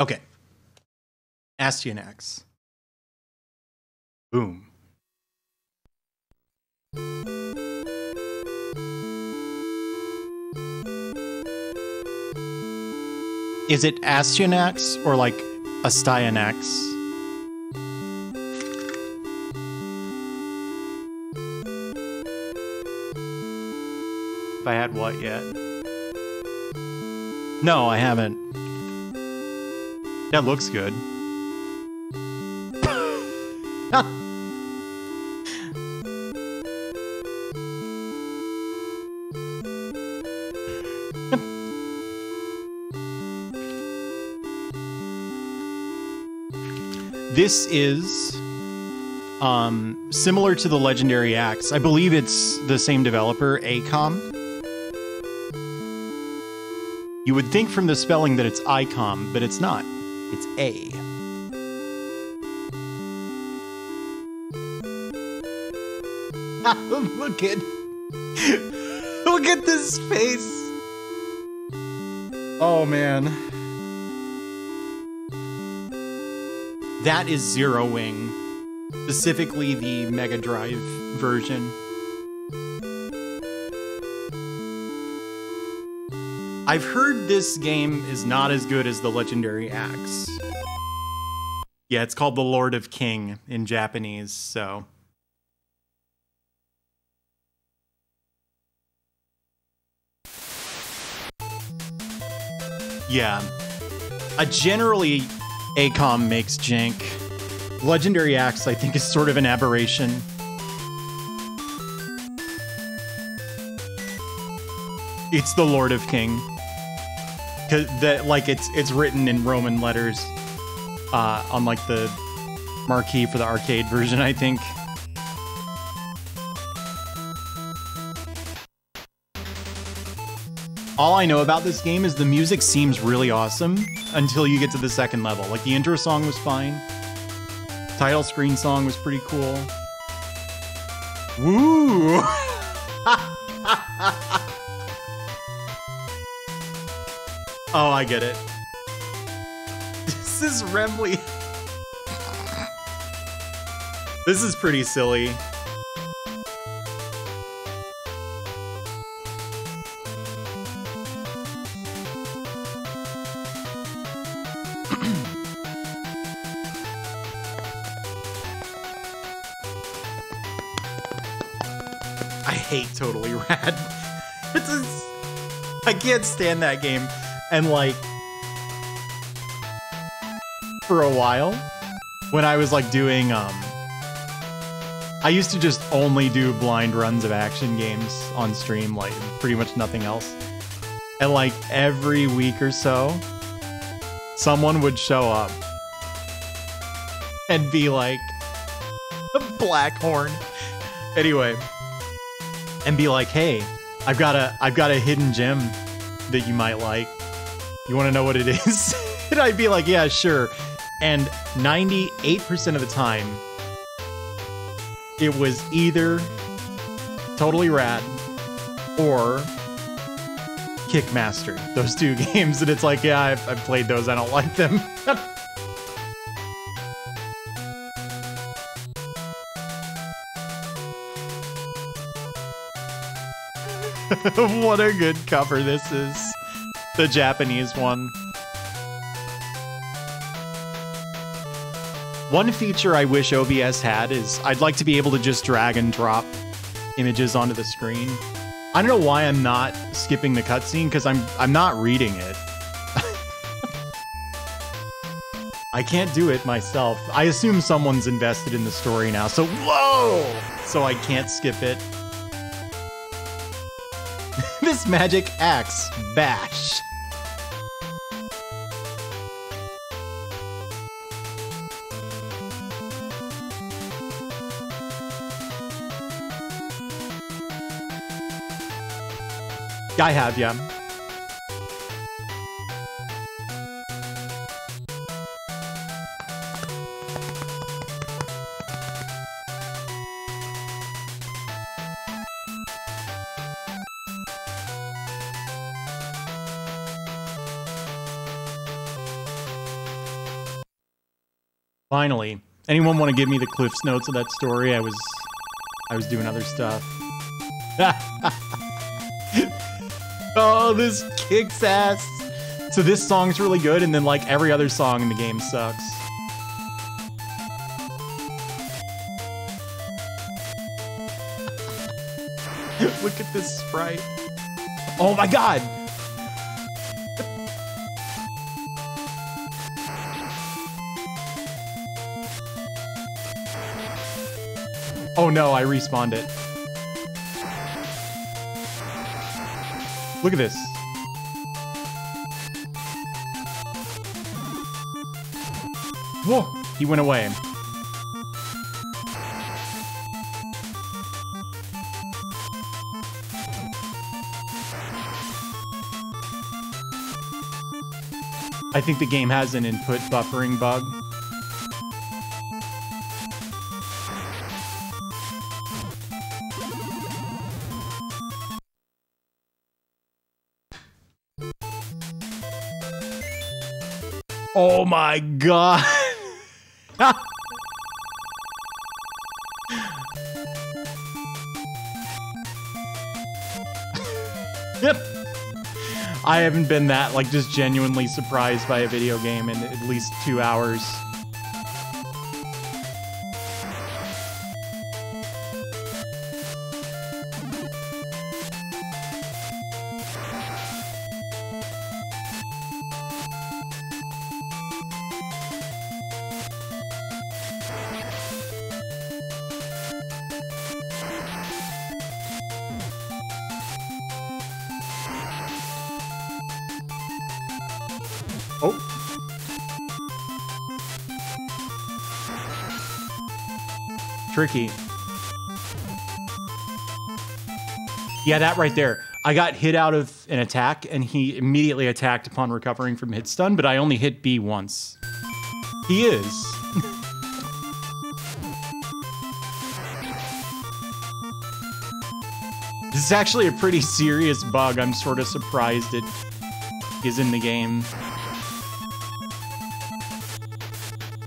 Okay. Astyanax. Boom. Is it Astyanax or like Astyanax? If I had what yet? No, I haven't. That looks good. this is um, similar to the legendary axe. I believe it's the same developer, Aicom. You would think from the spelling that it's ICOM, but it's not. It's A. Ah, look at look at this face. Oh man. That is Zero Wing, specifically the Mega Drive version. I've heard this game is not as good as the Legendary Axe. Yeah, it's called The Lord of King in Japanese, so. Yeah. Uh, generally, Aicom makes jank. Legendary Axe, I think, is sort of an aberration. It's the Lord of King. Cause that like it's it's written in Roman letters uh, on like the marquee for the arcade version, I think. All I know about this game is the music seems really awesome until you get to the second level. Like the intro song was fine. Title screen song was pretty cool. Woo! oh, I get it. This is Remlia. this is pretty silly. I hate Totally Rad. I can't stand that game. And like for a while when I was like doing um I used to just only do blind runs of action games on stream, like pretty much nothing else. And like every week or so, someone would show up and be like, Blackhorn. Anyway, and be like, "Hey, I've got a I've got a hidden gem that you might like. You want to know what it is?" and I'd be like, "Yeah, sure." And 98% of the time, it was either totally rad or Kickmaster. Those two games, and it's like, yeah, I've, I've played those. I don't like them. what a good cover this is. The Japanese one. One feature I wish OBS had is I'd like to be able to just drag and drop images onto the screen. I don't know why I'm not skipping the cutscene because I'm I'm not reading it. I can't do it myself. I assume someone's invested in the story now, so whoa! So I can't skip it this magic axe bash. I have, yeah. Finally. Anyone want to give me the Cliff's notes of that story? I was I was doing other stuff. oh, this kicks ass. So this song's really good, and then like every other song in the game sucks. Look at this sprite. Oh my god! Oh no, I respawned it. Look at this. Whoa, he went away. I think the game has an input buffering bug. Oh my god. Yep. I haven't been that, like, just genuinely surprised by a video game in at least two hours. Tricky. Yeah, that right there. I got hit out of an attack, and he immediately attacked upon recovering from hit stun, but I only hit B once. He is. this is actually a pretty serious bug. I'm sort of surprised it is in the game.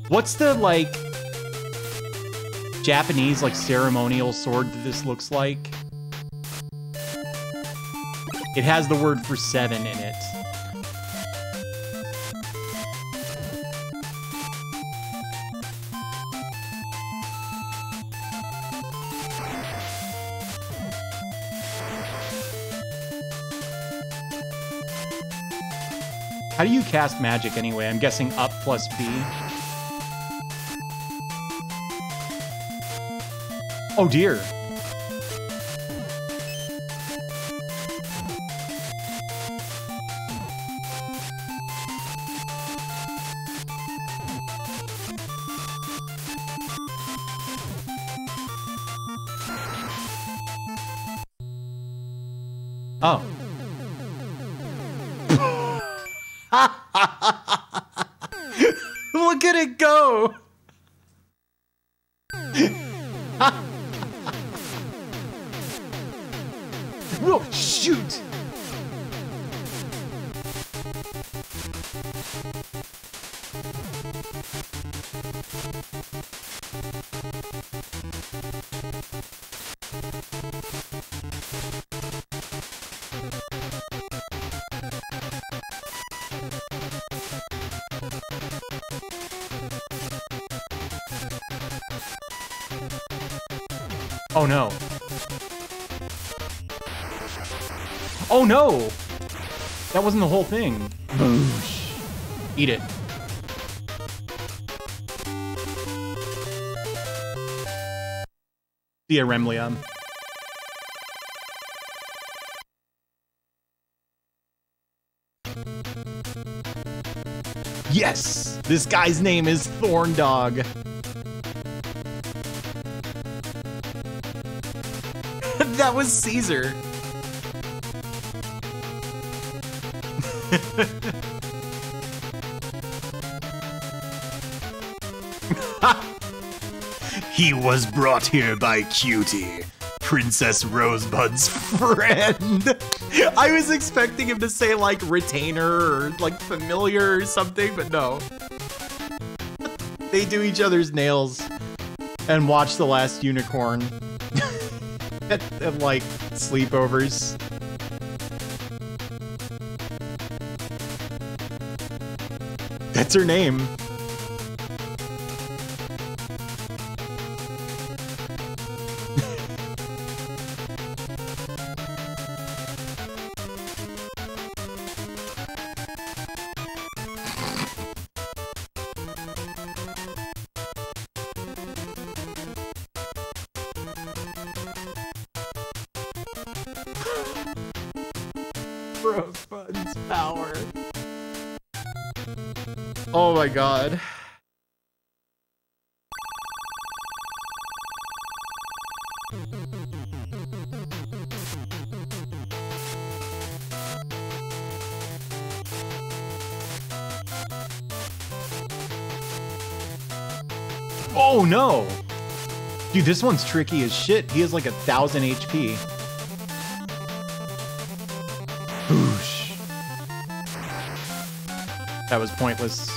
What's the, like, Japanese, like, ceremonial sword that this looks like. It has the word for seven in it. How do you cast magic anyway? I'm guessing up plus B. Oh dear. No! That wasn't the whole thing. Boosh. Eat it. See ya. Yes! This guy's name is Thorndog. that was Caesar. he was brought here by Cutie, Princess Rosebud's friend. I was expecting him to say like retainer or like familiar or something, but no. they do each other's nails and watch The Last Unicorn at, at like sleepovers. That's her name. Dude, this one's tricky as shit. He has like a thousand HP. Boosh. That was pointless.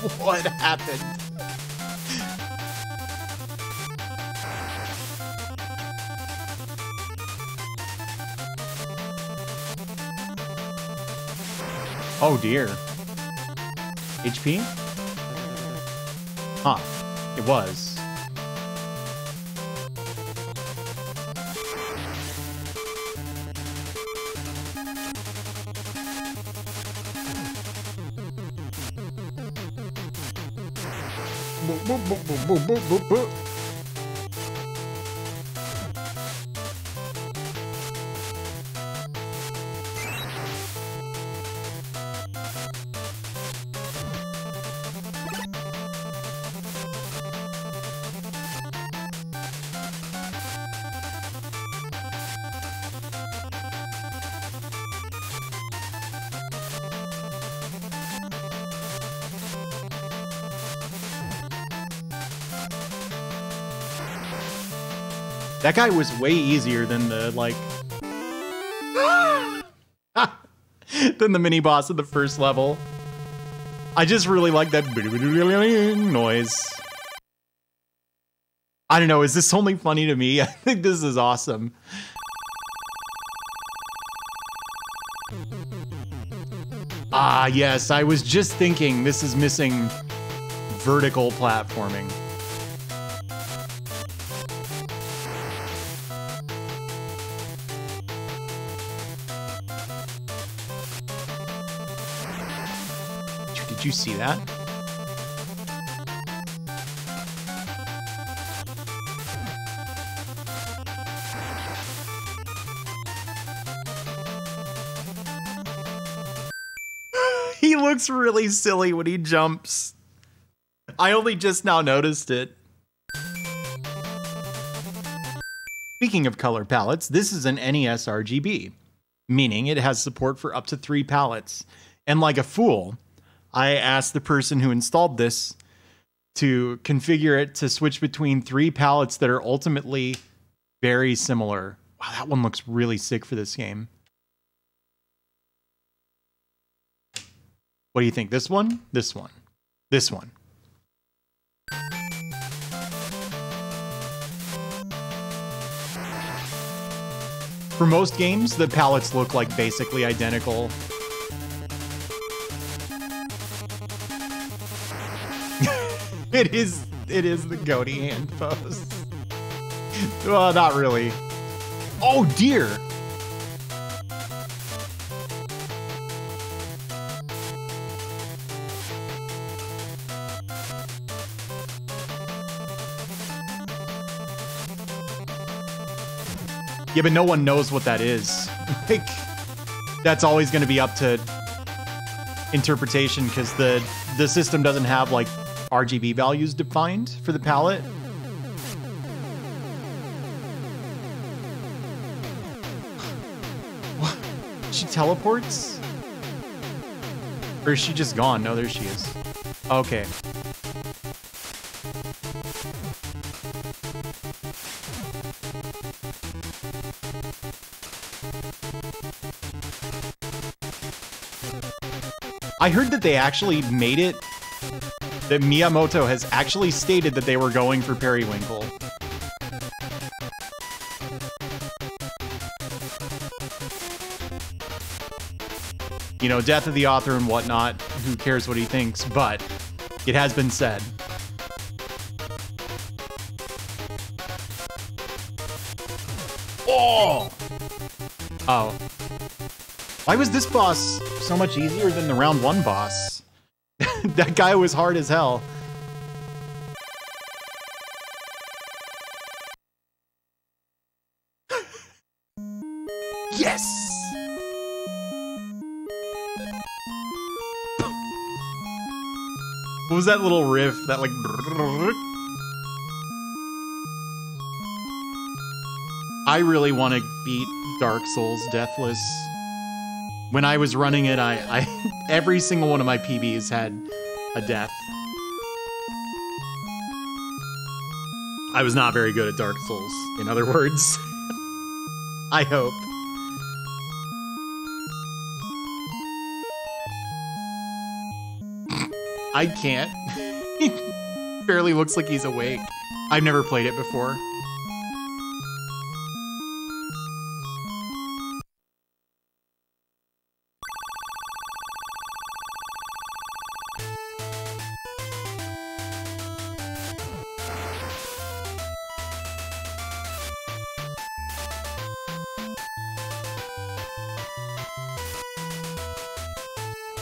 what happened? Oh dear. HP? Huh. It was. bon, bon, bon, bon. That guy was way easier than the like than the mini boss of the first level. I just really like that noise. I don't know, is this only funny to me? I think this is awesome. Ah, yes, I was just thinking this is missing vertical platforming. Did you see that? he looks really silly when he jumps. I only just now noticed it. Speaking of color palettes, this is an NES RGB, meaning it has support for up to three palettes. And like a fool, I asked the person who installed this to configure it to switch between three palettes that are ultimately very similar. Wow, that one looks really sick for this game. What do you think? This one? This one? This one? For most games, the palettes look like basically identical. it is it is the goatee hand pose. well, not really. Oh dear. Yeah, but no one knows what that is. like, that's always going to be up to interpretation because the the system doesn't have like RGB values defined for the palette. What? She teleports? Or is she just gone? No, there she is. Okay. I heard that they actually made it. That Miyamoto has actually stated that they were going for Periwinkle. You know, death of the author and whatnot, who cares what he thinks, but it has been said. Oh! Oh. Why was this boss so much easier than the round one boss? that guy was hard as hell. yes! What was that little riff? That like... I really want to beat Dark Souls Deathless when I was running it, I, I every single one of my PBs had a death. I was not very good at Dark Souls, in other words. I hope. I can't. he barely looks like he's awake. I've never played it before.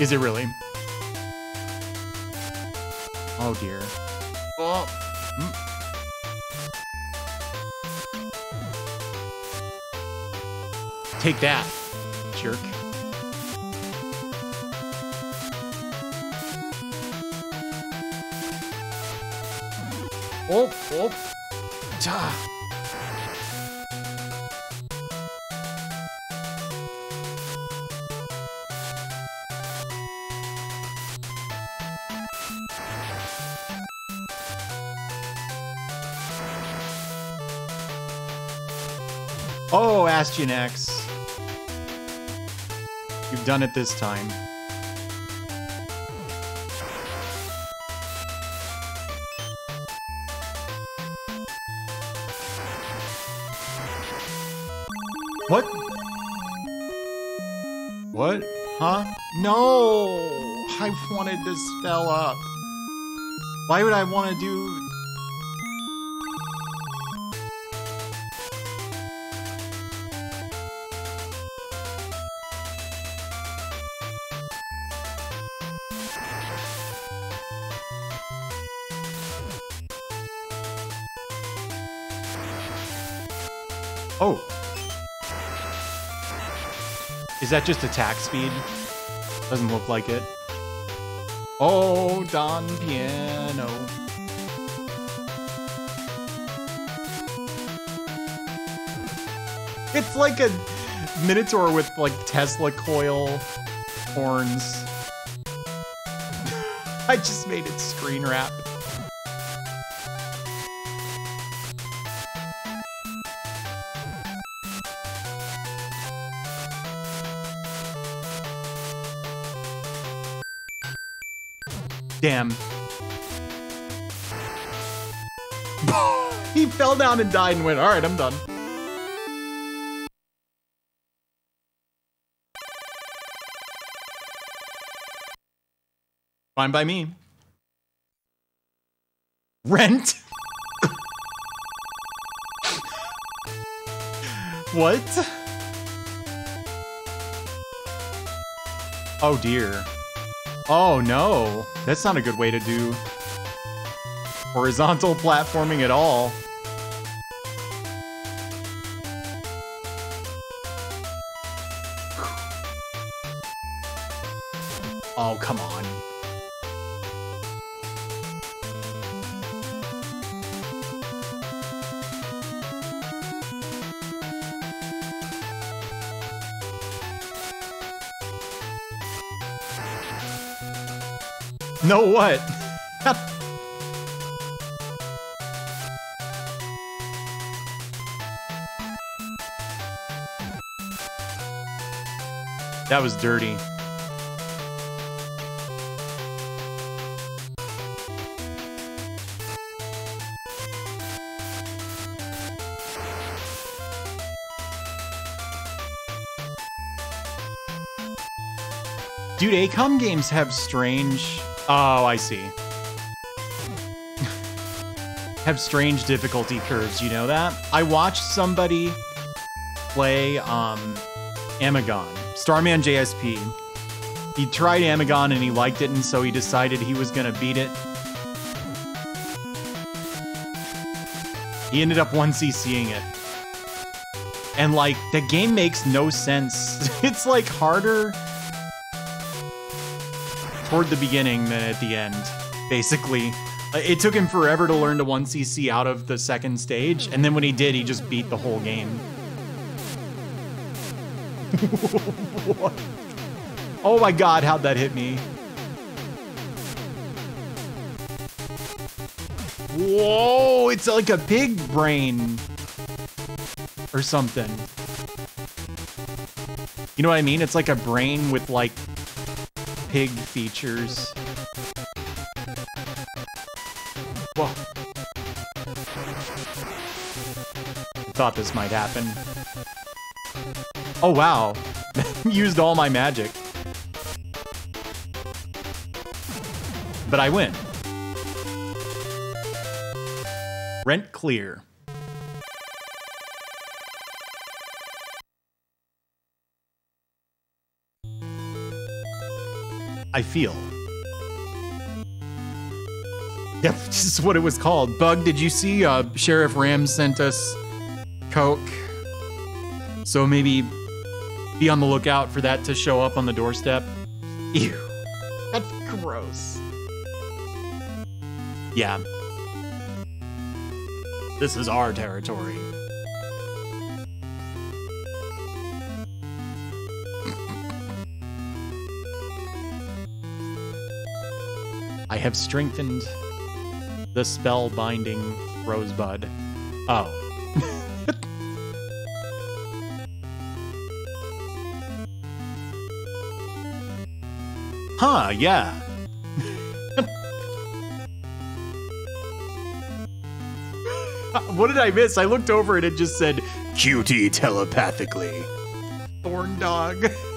Is it really? Oh dear. Oh. Mm. Take that, jerk. Oh, oh. Ta. Oh, Astyanax. You've done it this time. What? What? Huh? No! I wanted to spell up. Why would I want to do Is that just attack speed? Doesn't look like it. Oh, Don Piano. It's like a Minotaur with like Tesla coil horns. I just made it screen wrap. Damn. he fell down and died and went, alright, I'm done. Fine by me. Rent? what? Oh dear. Oh no, that's not a good way to do horizontal platforming at all. No what? that was dirty. Dude, Aicom games have strange Oh, I see. Have strange difficulty curves, you know that? I watched somebody play um, Amagon, Starman JSP. He tried Amagon and he liked it, and so he decided he was gonna beat it. He ended up 1CCing it. And like, the game makes no sense. it's like harder toward the beginning than at the end, basically. Uh, it took him forever to learn to 1cc out of the second stage, and then when he did, he just beat the whole game. oh my god, how'd that hit me? Whoa, it's like a pig brain or something. You know what I mean? It's like a brain with like pig features. Whoa. Thought this might happen. Oh wow. Used all my magic. But I win. Rent clear. I feel. Yep, this is what it was called. Bug, did you see uh, Sheriff Ram sent us Coke? So maybe be on the lookout for that to show up on the doorstep. Ew. That's gross. Yeah. This is our territory. I have strengthened the spell binding rosebud. Oh. huh, yeah. what did I miss? I looked over and it just said QT telepathically. Thorndog.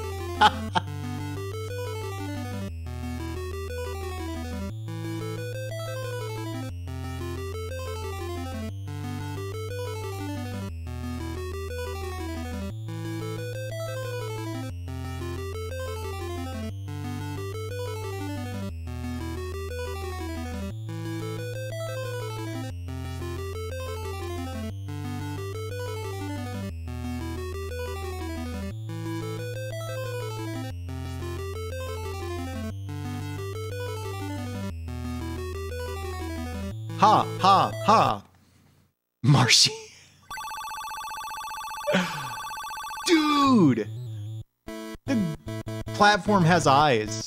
platform has eyes.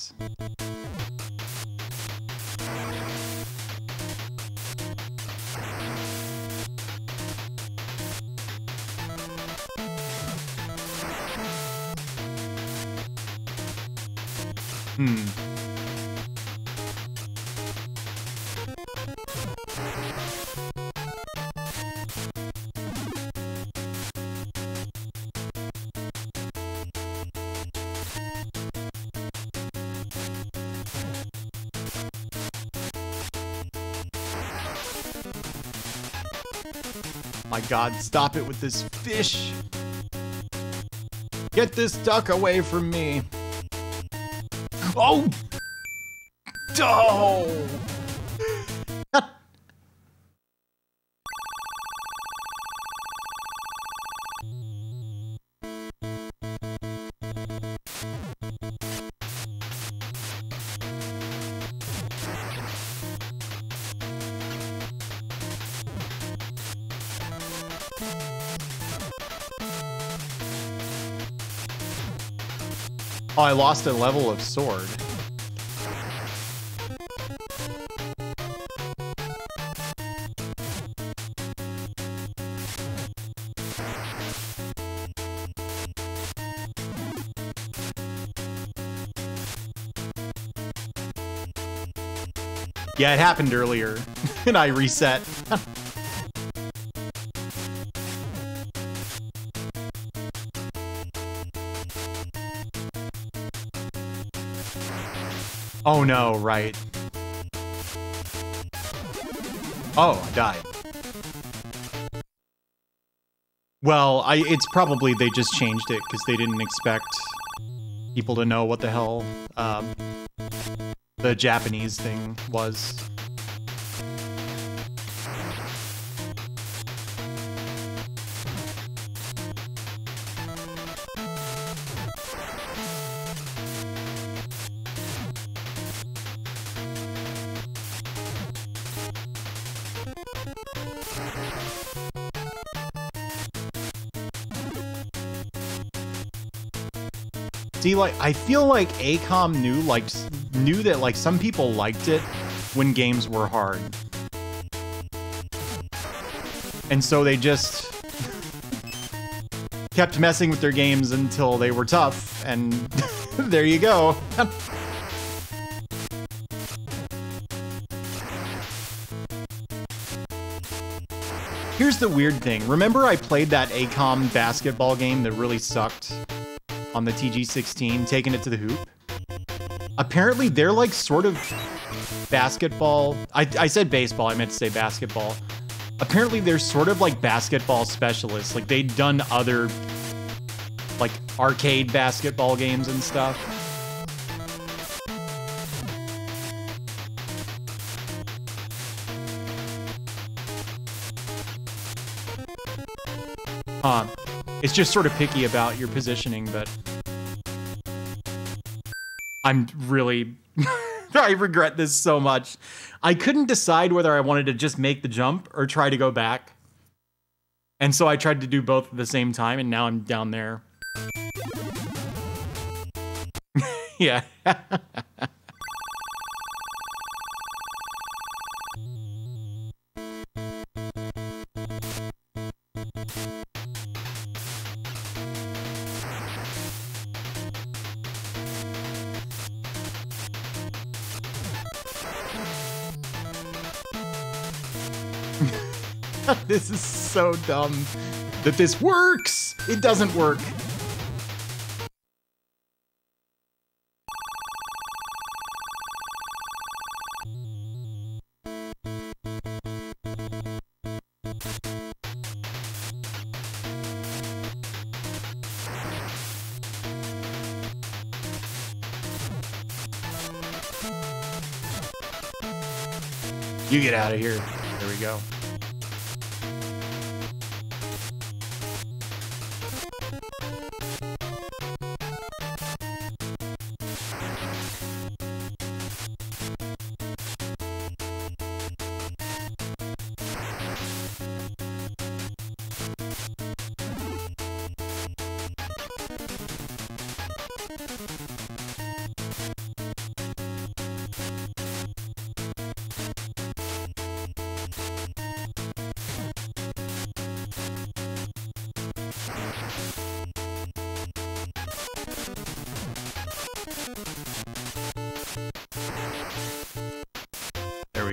God, stop it with this fish! Get this duck away from me! Oh! Oh! Lost a level of sword. Yeah, it happened earlier, and I reset. oh no, right. Oh, I died. Well, I it's probably they just changed it because they didn't expect people to know what the hell um, the Japanese thing was. Like, I feel like Aicom knew, like, knew that, like, some people liked it when games were hard. And so they just kept messing with their games until they were tough, and there you go. Here's the weird thing. Remember I played that Aicom basketball game that really sucked? On the TG16, taking it to the hoop. Apparently, they're like sort of basketball. I, I said baseball, I meant to say basketball. Apparently, they're sort of like basketball specialists. Like, they'd done other, like, arcade basketball games and stuff. Huh. It's just sort of picky about your positioning, but I'm really I regret this so much. I couldn't decide whether I wanted to just make the jump or try to go back. And so I tried to do both at the same time, and now I'm down there. yeah. this is so dumb that this works. It doesn't work. You get out of here. There we go.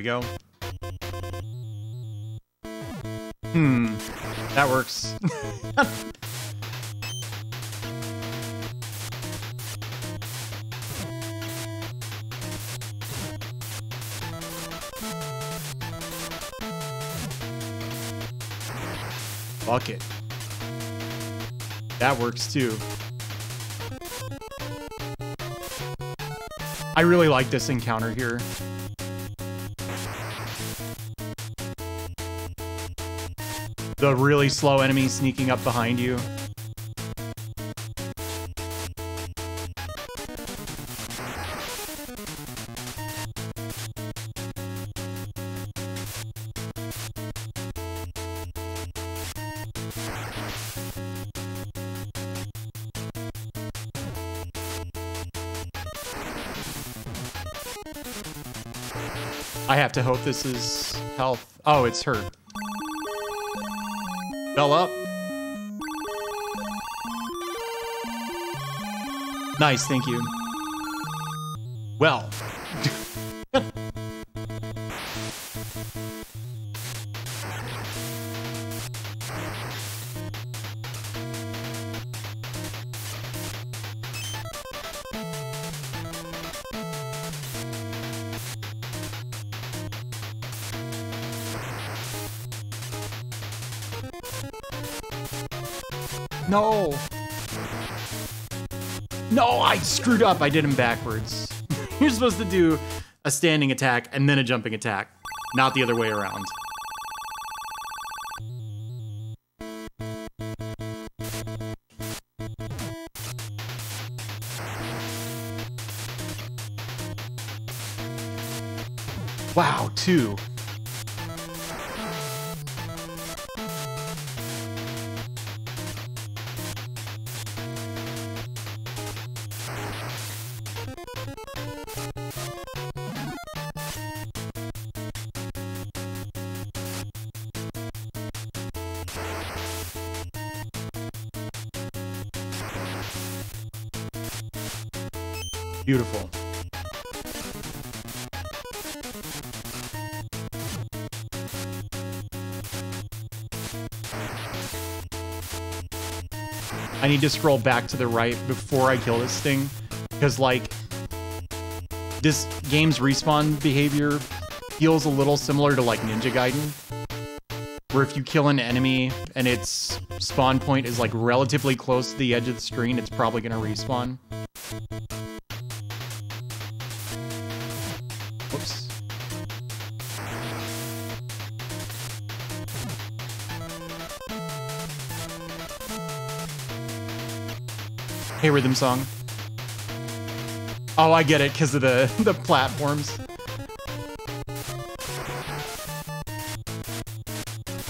We go. Hmm. That works. Fuck it. That works too. I really like this encounter here. the really slow enemy sneaking up behind you. I have to hope this is health. Oh, it's hurt. Bell up. Nice, thank you. Well. Screwed up. I did him backwards. You're supposed to do a standing attack and then a jumping attack, not the other way around. Wow, two. I need to scroll back to the right before I kill this thing. Because, like, this game's respawn behavior feels a little similar to, like, Ninja Gaiden. Where if you kill an enemy and its spawn point is, like, relatively close to the edge of the screen, it's probably going to respawn. Hey Rhythm Song. Oh, I get it, because of the, the platforms.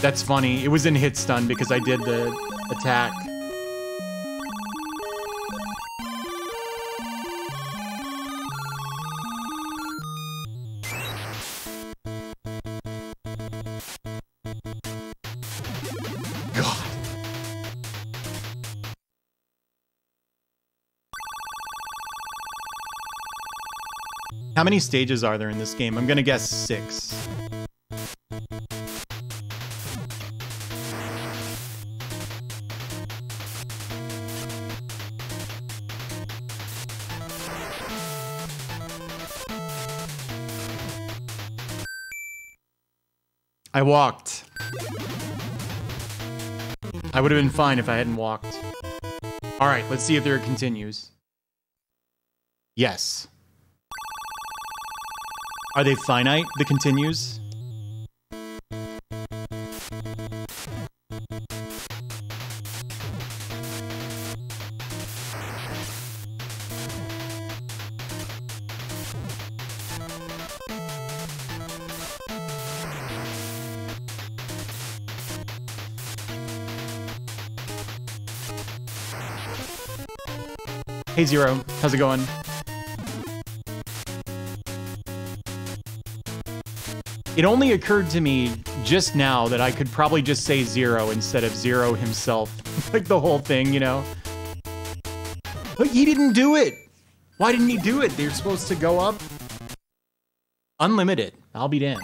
That's funny. It was in hit stun because I did the attack. How many stages are there in this game? I'm gonna guess six. I walked. I would have been fine if I hadn't walked. Alright, let's see if there continues. Yes. Are they finite, the continues? Hey Zero, how's it going? It only occurred to me just now that I could probably just say Zero instead of Zero himself. like the whole thing, you know? But he didn't do it! Why didn't he do it? They're supposed to go up. Unlimited. I'll be damned.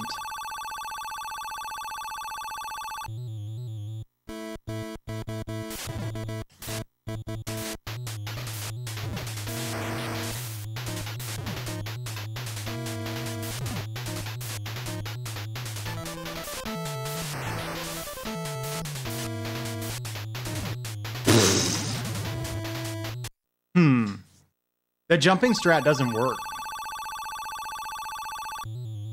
The jumping strat doesn't work.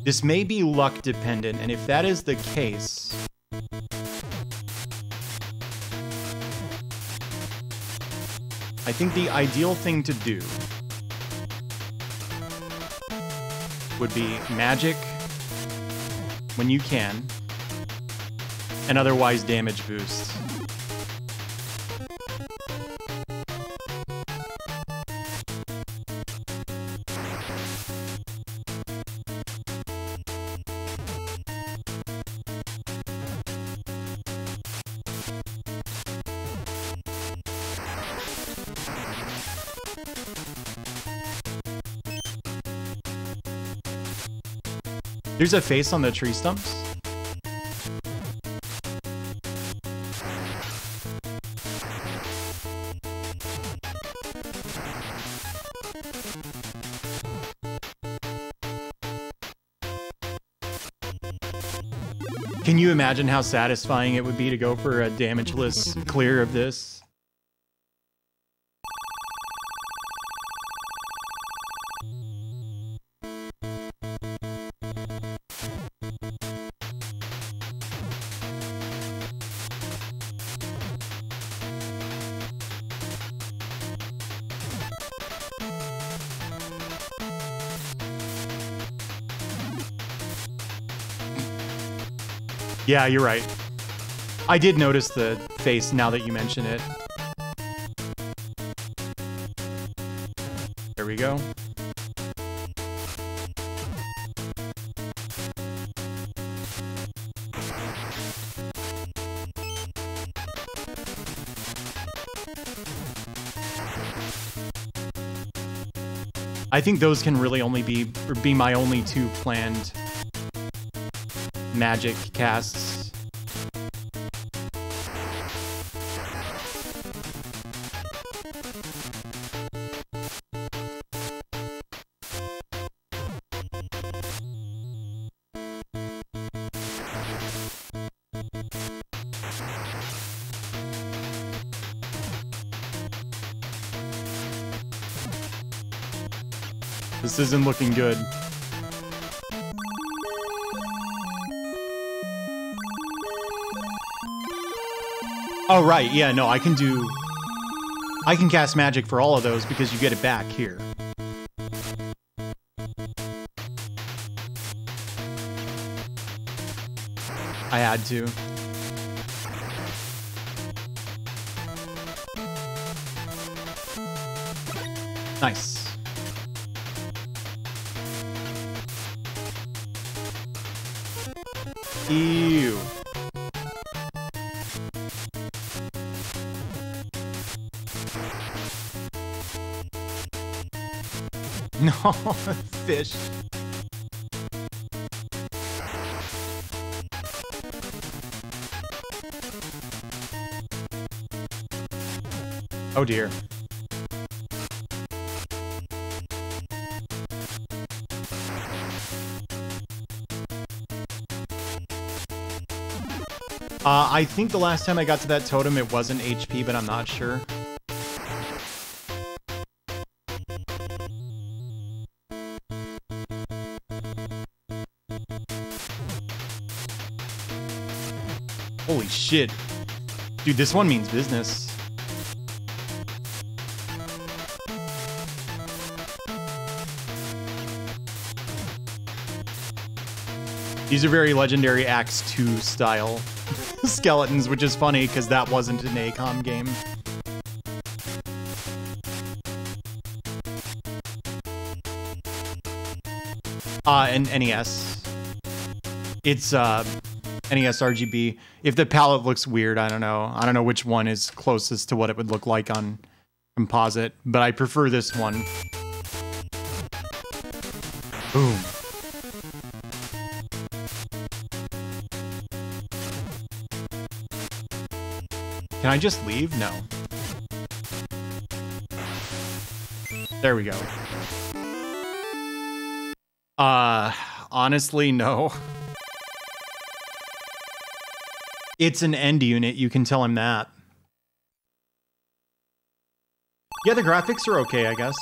This may be luck dependent, and if that is the case... I think the ideal thing to do would be magic when you can, and otherwise damage boosts. There's a face on the tree stumps. Can you imagine how satisfying it would be to go for a damageless clear of this? Yeah, you're right. I did notice the face now that you mention it. There we go. I think those can really only be be my only two planned magic casts. This isn't looking good. Oh, right. Yeah, no, I can do... I can cast magic for all of those because you get it back here. I had to. Nice. Fish. Oh dear. Uh, I think the last time I got to that totem, it wasn't HP, but I'm not sure. Shit. Dude, this one means business. These are very legendary Axe 2 style skeletons, which is funny because that wasn't an Aicom game. Uh, and NES. It's uh, NES RGB. If the palette looks weird, I don't know. I don't know which one is closest to what it would look like on composite, but I prefer this one. Boom. Can I just leave? No. There we go. Uh, honestly, no. It's an end unit, you can tell him that. Yeah, the graphics are okay, I guess.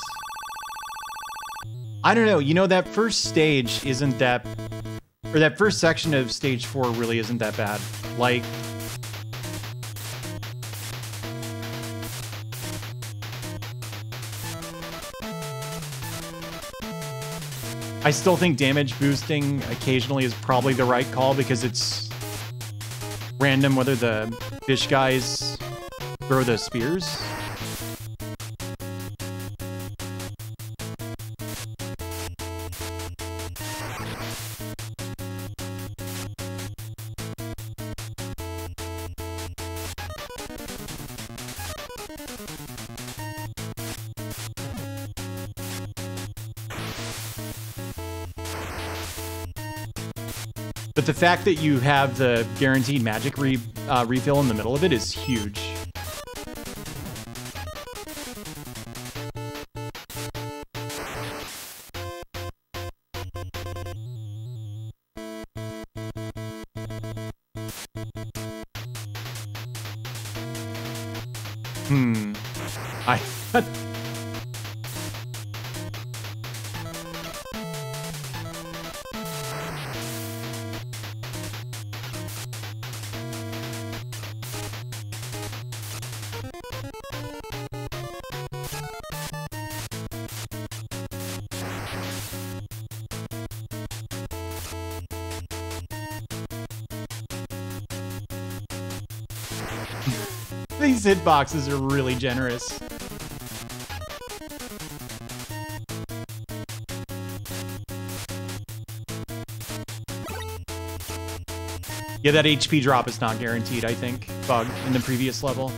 I don't know, you know, that first stage isn't that... Or that first section of stage 4 really isn't that bad. Like... I still think damage boosting occasionally is probably the right call because it's random whether the fish guys throw the spears. But the fact that you have the guaranteed magic re uh, refill in the middle of it is huge. Hitboxes are really generous. Yeah, that HP drop is not guaranteed, I think. Bug in the previous level.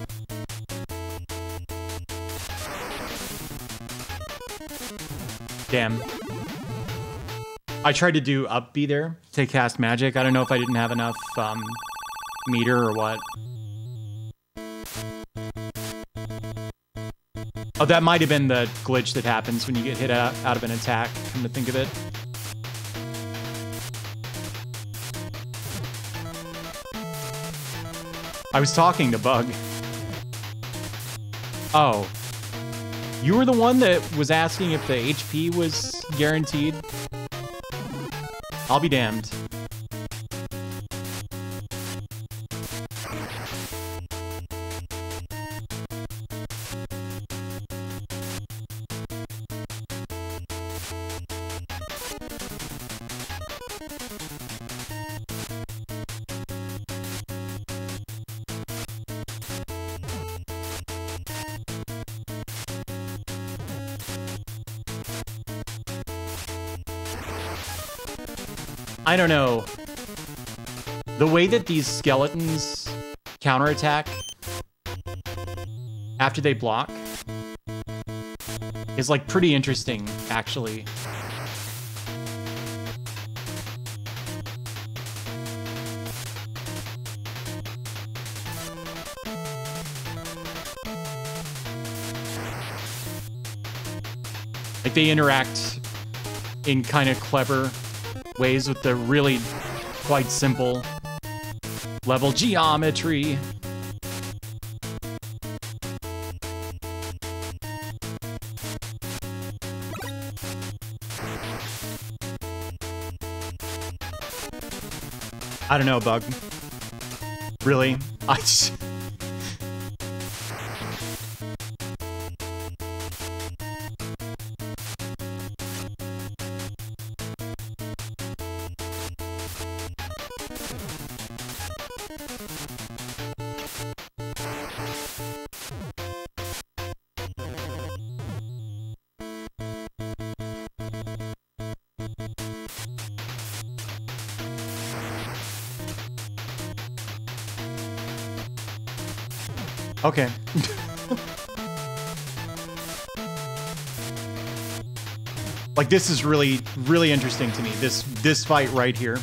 Damn. I tried to do up B there to cast magic. I don't know if I didn't have enough um, meter or what. Oh, that might have been the glitch that happens when you get hit out, out of an attack, come to think of it. I was talking to Bug. Oh. You were the one that was asking if the HP was guaranteed? I'll be damned. I don't know. The way that these skeletons counterattack after they block is like pretty interesting, actually. Like they interact in kind of clever ways with the really quite simple level geometry. I don't know, Bug. Really? I Okay. like this is really really interesting to me. This this fight right here.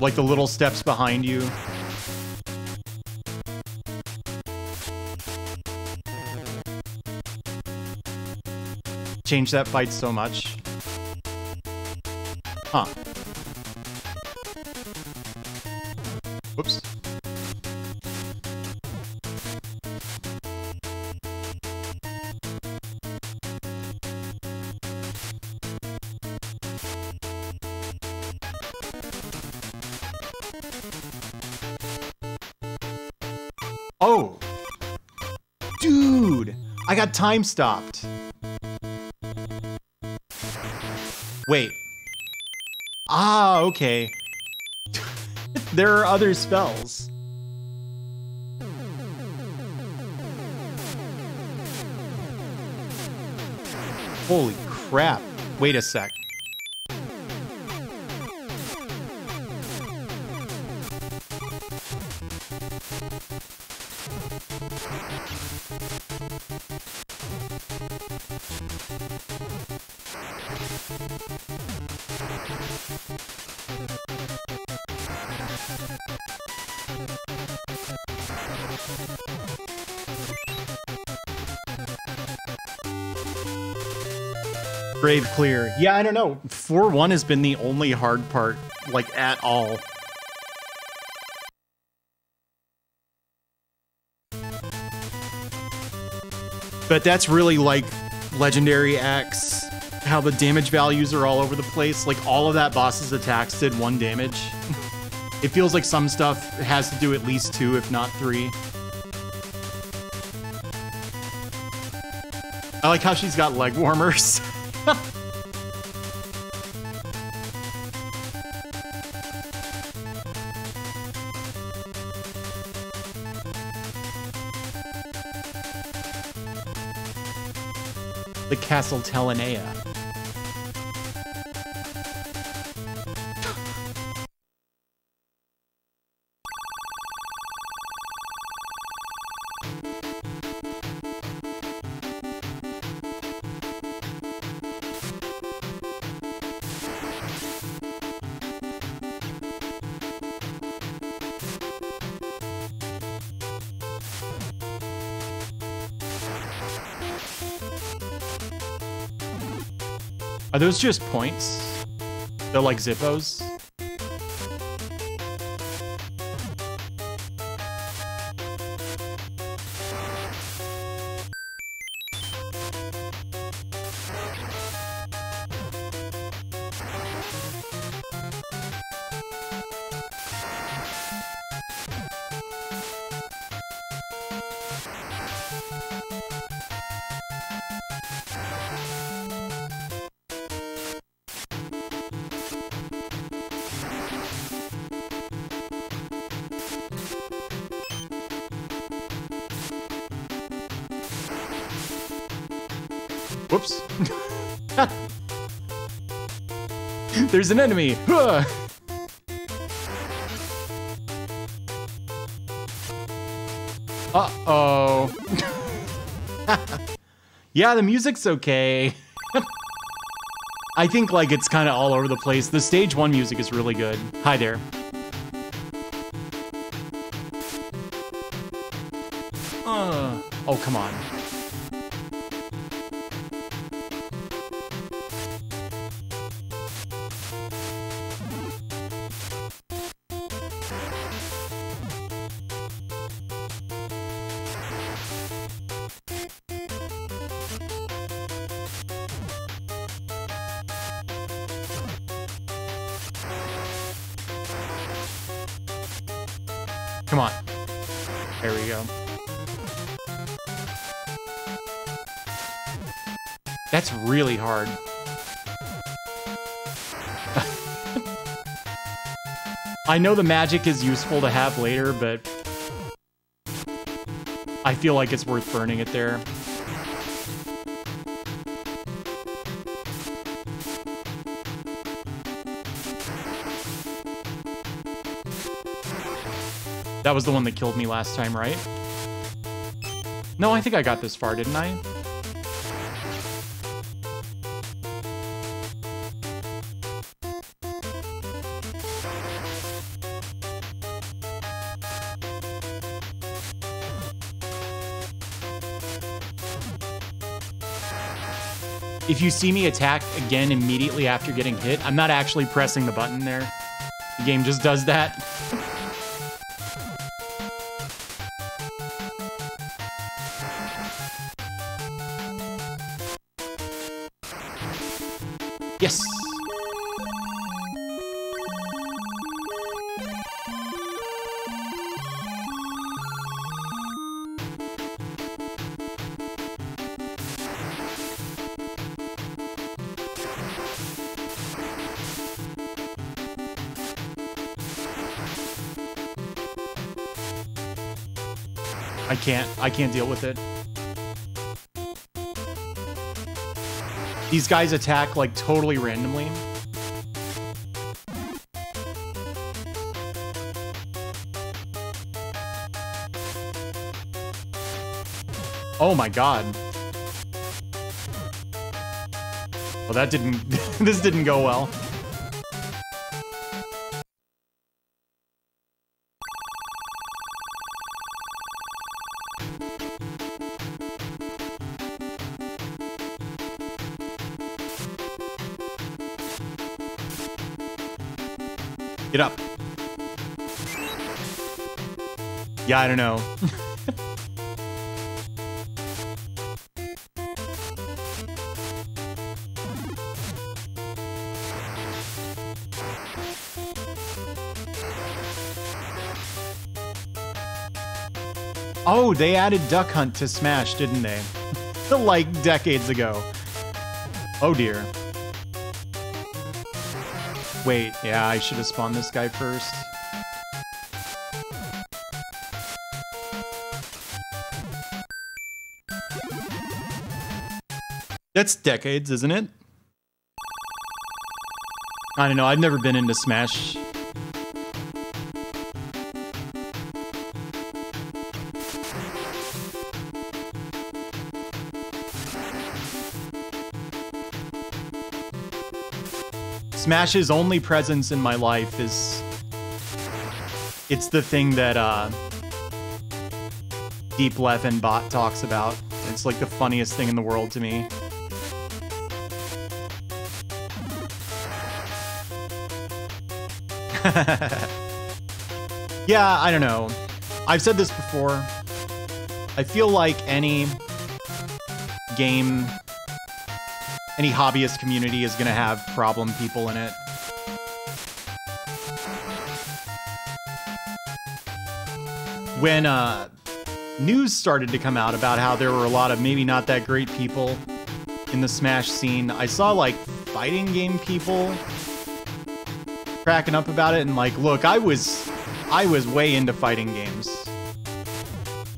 Like the little steps behind you. Change that fight so much. Oh! Dude! I got time stopped. Wait. Ah, okay. there are other spells. Holy crap. Wait a sec. Grave clear. Yeah, I don't know. 4-1 has been the only hard part, like, at all. But that's really like Legendary Axe, how the damage values are all over the place. Like, all of that boss's attacks did one damage. it feels like some stuff has to do at least two, if not three. I like how she's got leg warmers. Castle Telenea. Those just points? They're like Zippos? There's an enemy. Uh-oh. yeah, the music's okay. I think like it's kind of all over the place. The stage one music is really good. Hi there. Uh, oh, come on. I know the magic is useful to have later, but I feel like it's worth burning it there. That was the one that killed me last time, right? No, I think I got this far, didn't I? If you see me attack again immediately after getting hit, I'm not actually pressing the button there. The game just does that. Can't. I can't deal with it. These guys attack like totally randomly. Oh my god. Well, that didn't... this didn't go well. Yeah, I don't know. oh, they added Duck Hunt to Smash, didn't they? like decades ago. Oh dear. Wait, yeah, I should have spawned this guy first. That's decades, isn't it? I don't know, I've never been into Smash. Smash's only presence in my life is... It's the thing that, uh... Deep Leffen Bot talks about. It's like the funniest thing in the world to me. yeah, I don't know. I've said this before. I feel like any game, any hobbyist community is going to have problem people in it. When uh, news started to come out about how there were a lot of maybe not that great people in the Smash scene, I saw like fighting game people cracking up about it and like, look, I was I was way into fighting games.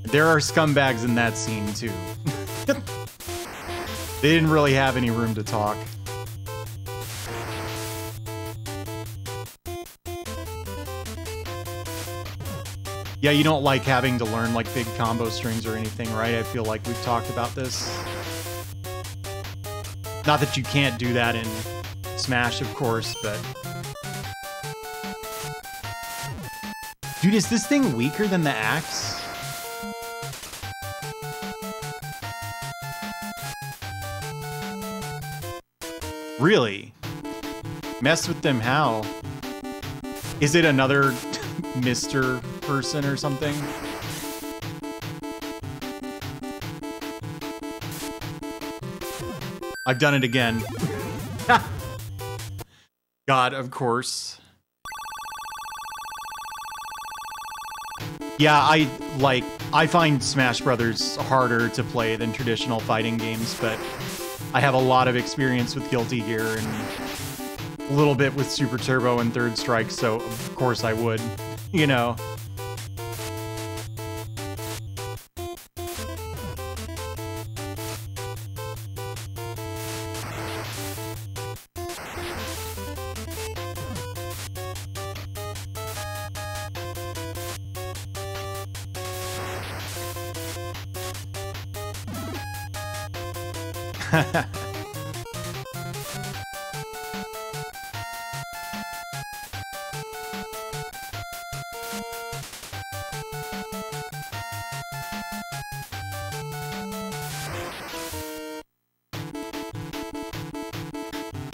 There are scumbags in that scene too. they didn't really have any room to talk. Yeah, you don't like having to learn like big combo strings or anything, right? I feel like we've talked about this. Not that you can't do that in Smash, of course, but Dude, is this thing weaker than the axe? Really? Mess with them how? Is it another Mr. person or something? I've done it again. God, of course. Yeah, I like I find Smash Brothers harder to play than traditional fighting games, but I have a lot of experience with Guilty Gear and a little bit with Super Turbo and Third Strike, so of course I would, you know.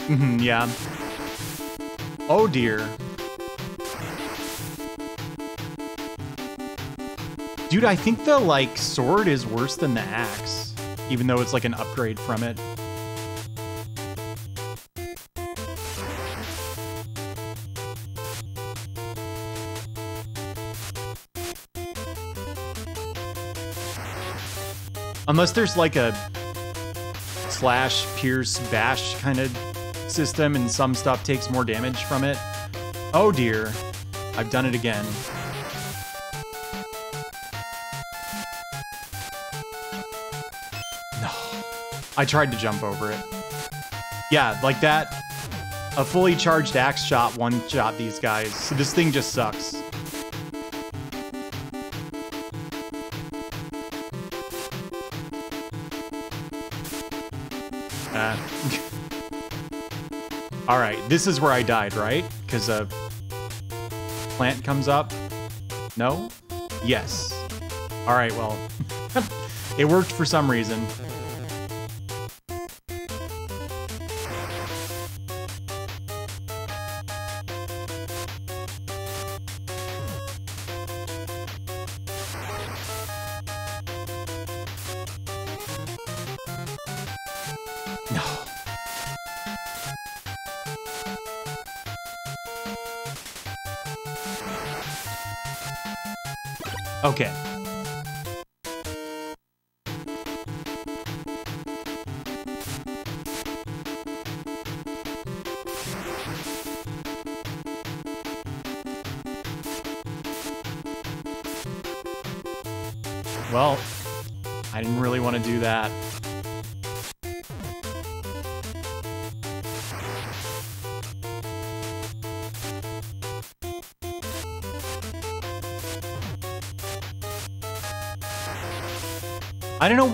Mm-hmm, yeah. Oh dear. Dude, I think the, like, sword is worse than the axe. Even though it's, like, an upgrade from it. Unless there's, like, a slash, pierce, bash kind of system and some stuff takes more damage from it. Oh dear. I've done it again. No. I tried to jump over it. Yeah, like that. A fully charged axe shot one-shot these guys. So this thing just sucks. This is where I died, right? Because a plant comes up. No? Yes. All right, well, it worked for some reason.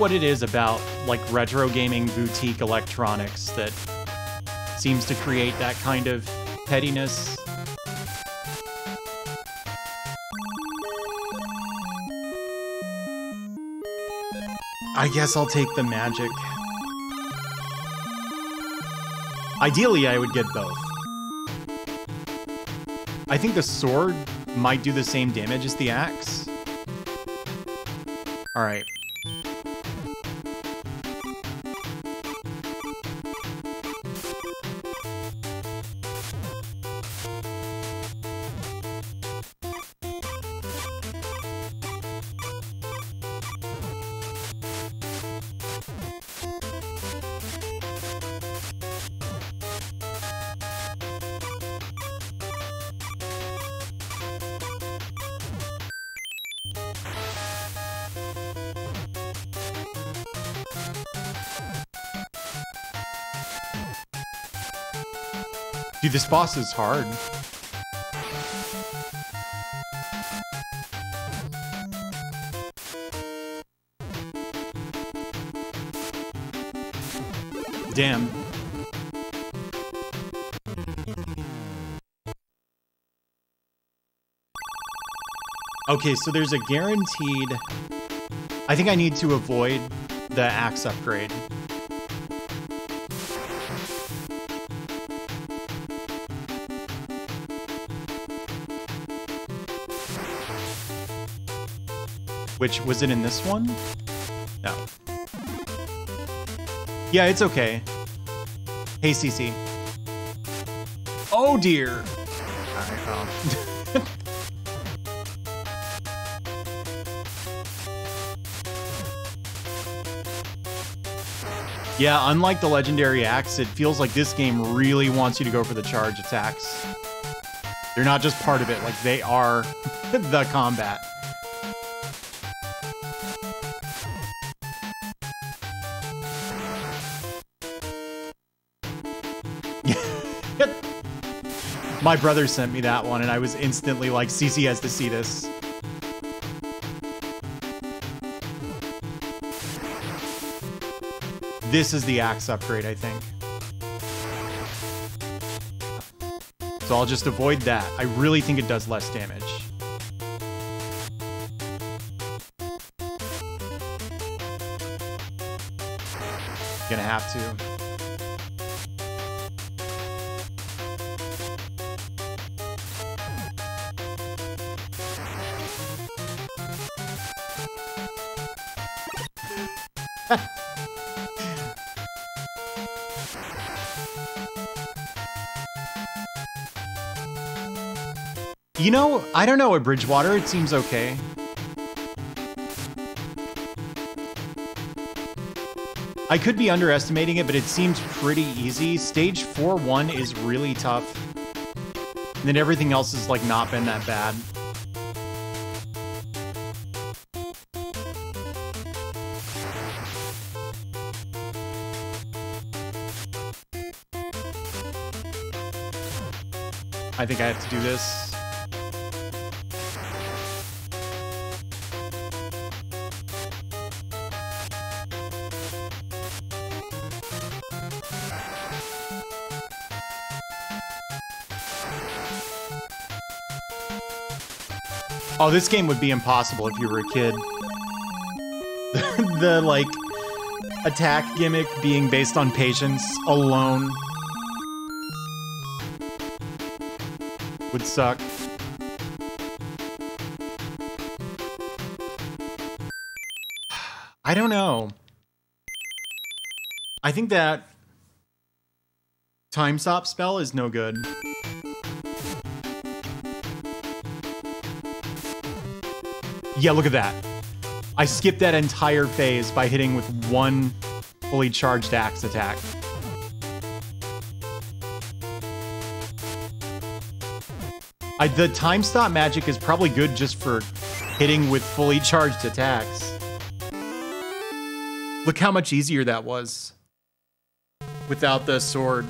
What it is about like retro gaming boutique electronics that seems to create that kind of pettiness. I guess I'll take the magic. Ideally, I would get both. I think the sword might do the same damage as the axe. Alright. Dude, this boss is hard. Damn. Okay, so there's a guaranteed... I think I need to avoid the axe upgrade. Which, was it in this one? No. Yeah, it's okay. Hey, CC. Oh, dear. Yeah, unlike the Legendary Axe, it feels like this game really wants you to go for the charge attacks. They're not just part of it, like they are the combat. My brother sent me that one, and I was instantly like, CC has to see this. This is the axe upgrade, I think. So I'll just avoid that. I really think it does less damage. Gonna have to. You know, I don't know at Bridgewater. It seems okay. I could be underestimating it, but it seems pretty easy. Stage 4-1 is really tough. And then everything else has, like, not been that bad. I think I have to do this. Oh, this game would be impossible if you were a kid. the, like, attack gimmick being based on patience alone would suck. I don't know. I think that time stop spell is no good. Yeah, look at that. I skipped that entire phase by hitting with one fully charged axe attack. I, the time stop magic is probably good just for hitting with fully charged attacks. Look how much easier that was without the sword.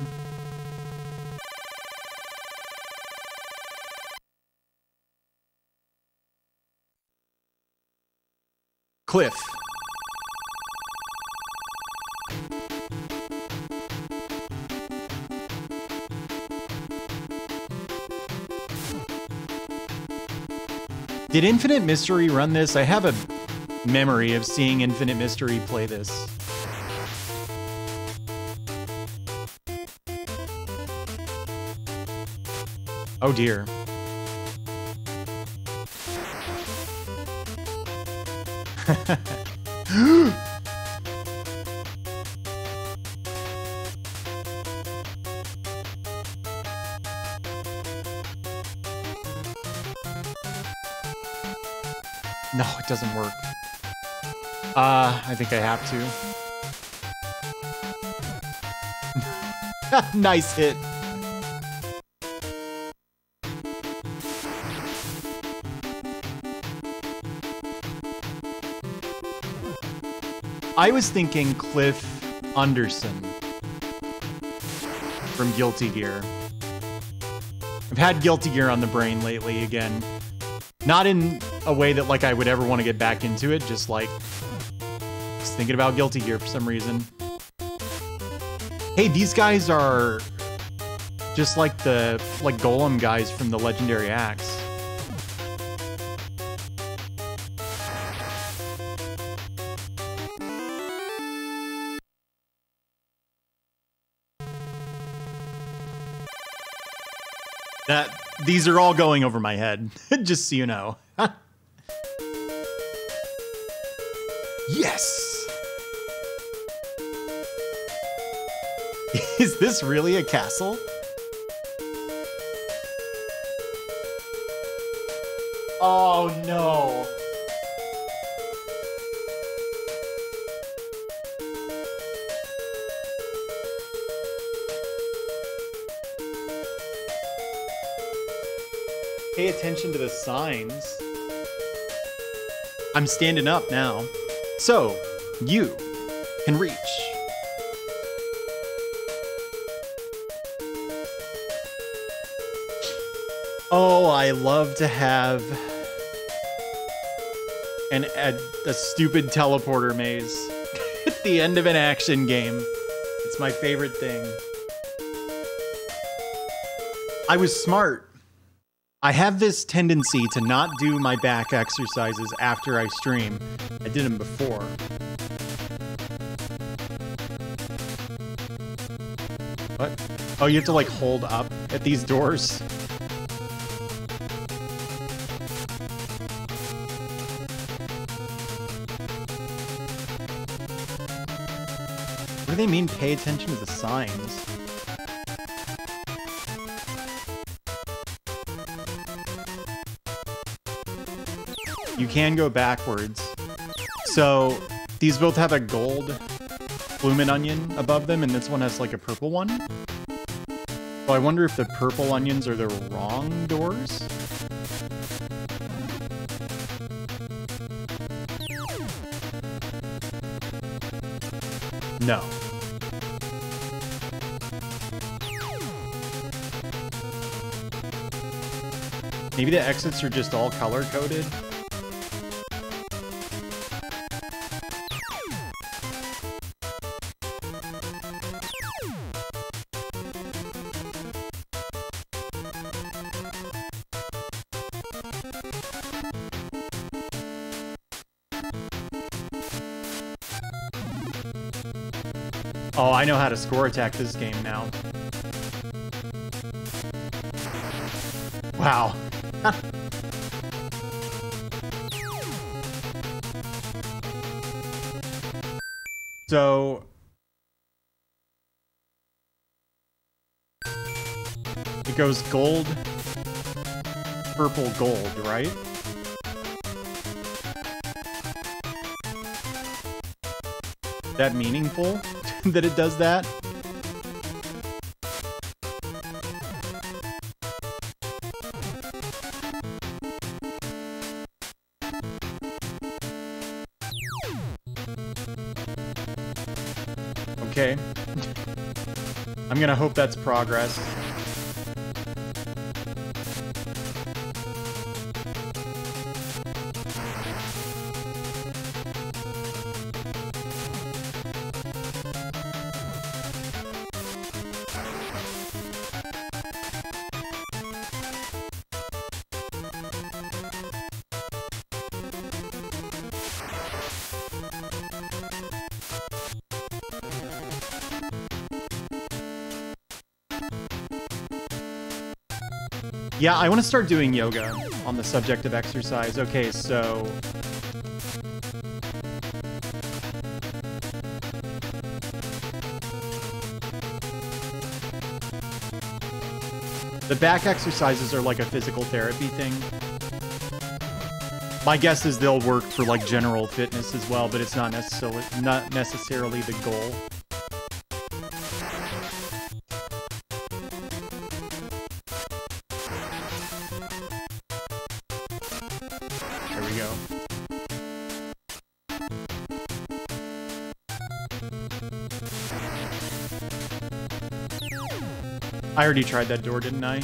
Cliff. Did Infinite Mystery run this? I have a memory of seeing Infinite Mystery play this. Oh dear. no, it doesn't work. Uh, I think I have to. nice hit. I was thinking Kliff Undersn from Guilty Gear. I've had Guilty Gear on the brain lately again. Not in a way that like I would ever want to get back into it, just like just thinking about Guilty Gear for some reason. Hey, these guys are just like the like Golem guys from the Legendary Axe. These are all going over my head, just so you know. yes. Is this really a castle? Oh no. Attention to the signs. I'm standing up now. So, you can reach. Oh, I love to have an a, a stupid teleporter maze at the end of an action game. It's my favorite thing. I was smart. I have this tendency to not do my back exercises after I stream. I did them before. What? Oh, you have to like hold up at these doors? What do they mean pay attention to the signs? You can go backwards. So these both have a gold bloomin' onion above them, and this one has like a purple one. So I wonder if the purple onions are the wrong doors? No. Maybe the exits are just all color-coded? I know how to score attack this game now. Wow. so it goes gold, purple, gold, right? that meaningful that it does that? Okay. I'm gonna hope that's progress. Yeah, I want to start doing yoga on the subject of exercise. Okay, so... The back exercises are like a physical therapy thing. My guess is they'll work for like general fitness as well, but it's not necessarily not necessarily the goal. I already tried that door, didn't I?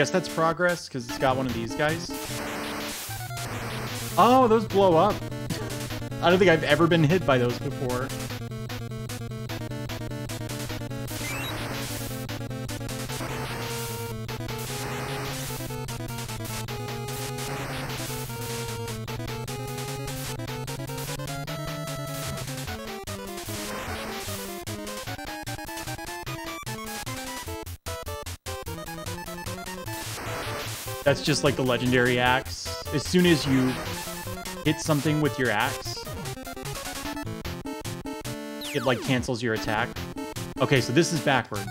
Guess that's progress, because it's got one of these guys. Oh, those blow up. I don't think I've ever been hit by those before. That's just like the legendary axe. As soon as you hit something with your axe, it like cancels your attack. Okay, so this is backwards.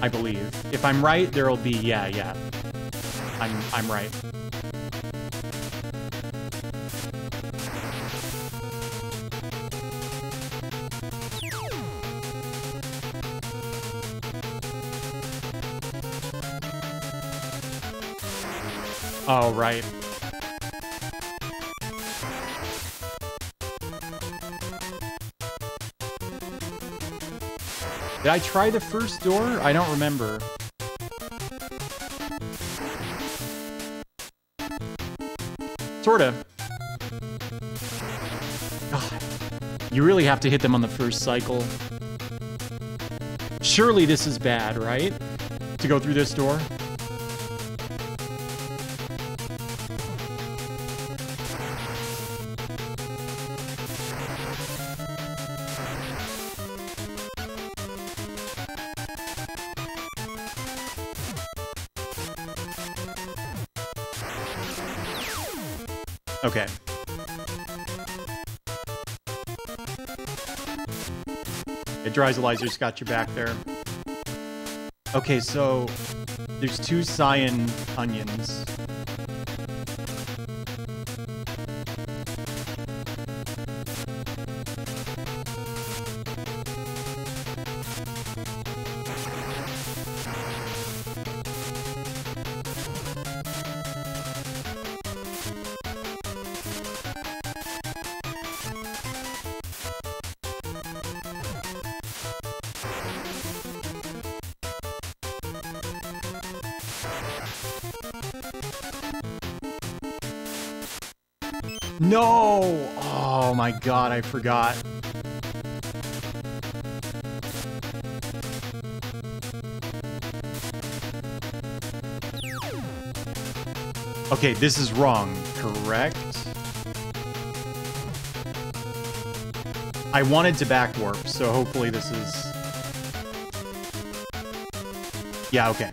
I believe. If I'm right, there'll be yeah, yeah. I'm I'm right. Oh, right. Did I try the first door? I don't remember. Sorta. You really have to hit them on the first cycle. Surely this is bad, right? To go through this door? Dryzalizer's got your back there. Okay, so there's two cyan onions. My god, I forgot. Okay, this is wrong, correct? I wanted to back warp, so hopefully this is... Yeah, okay.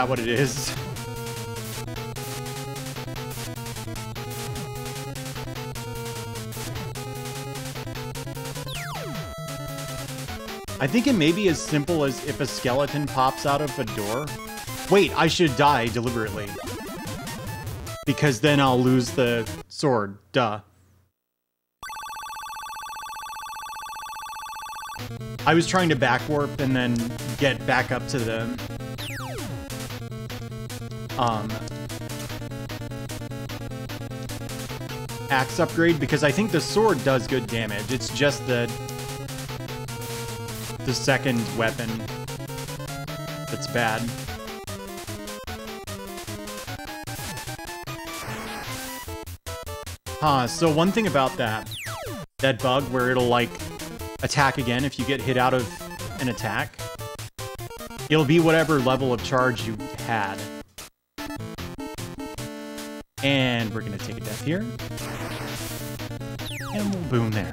That what it is? I think it may be as simple as if a skeleton pops out of a door. Wait, I should die deliberately. Because then I'll lose the sword. Duh. I was trying to back warp and then get back up to the um, axe upgrade because I think the sword does good damage. It's just the the second weapon that's bad. Huh, so one thing about that, that bug where it'll like attack again if you get hit out of an attack, it'll be whatever level of charge you had. And we're gonna take a death here. And we'll boom there.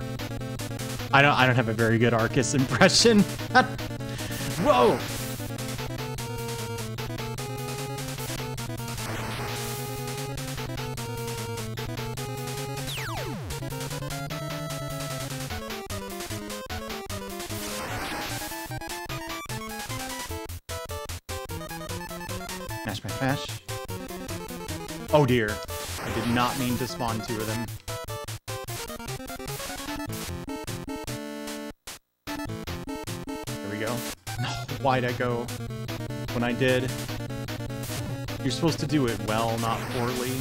I don't I don't have a very good Arcus impression. Whoa! Spawn two of them. There we go. Why'd I go when I did? You're supposed to do it well, not poorly.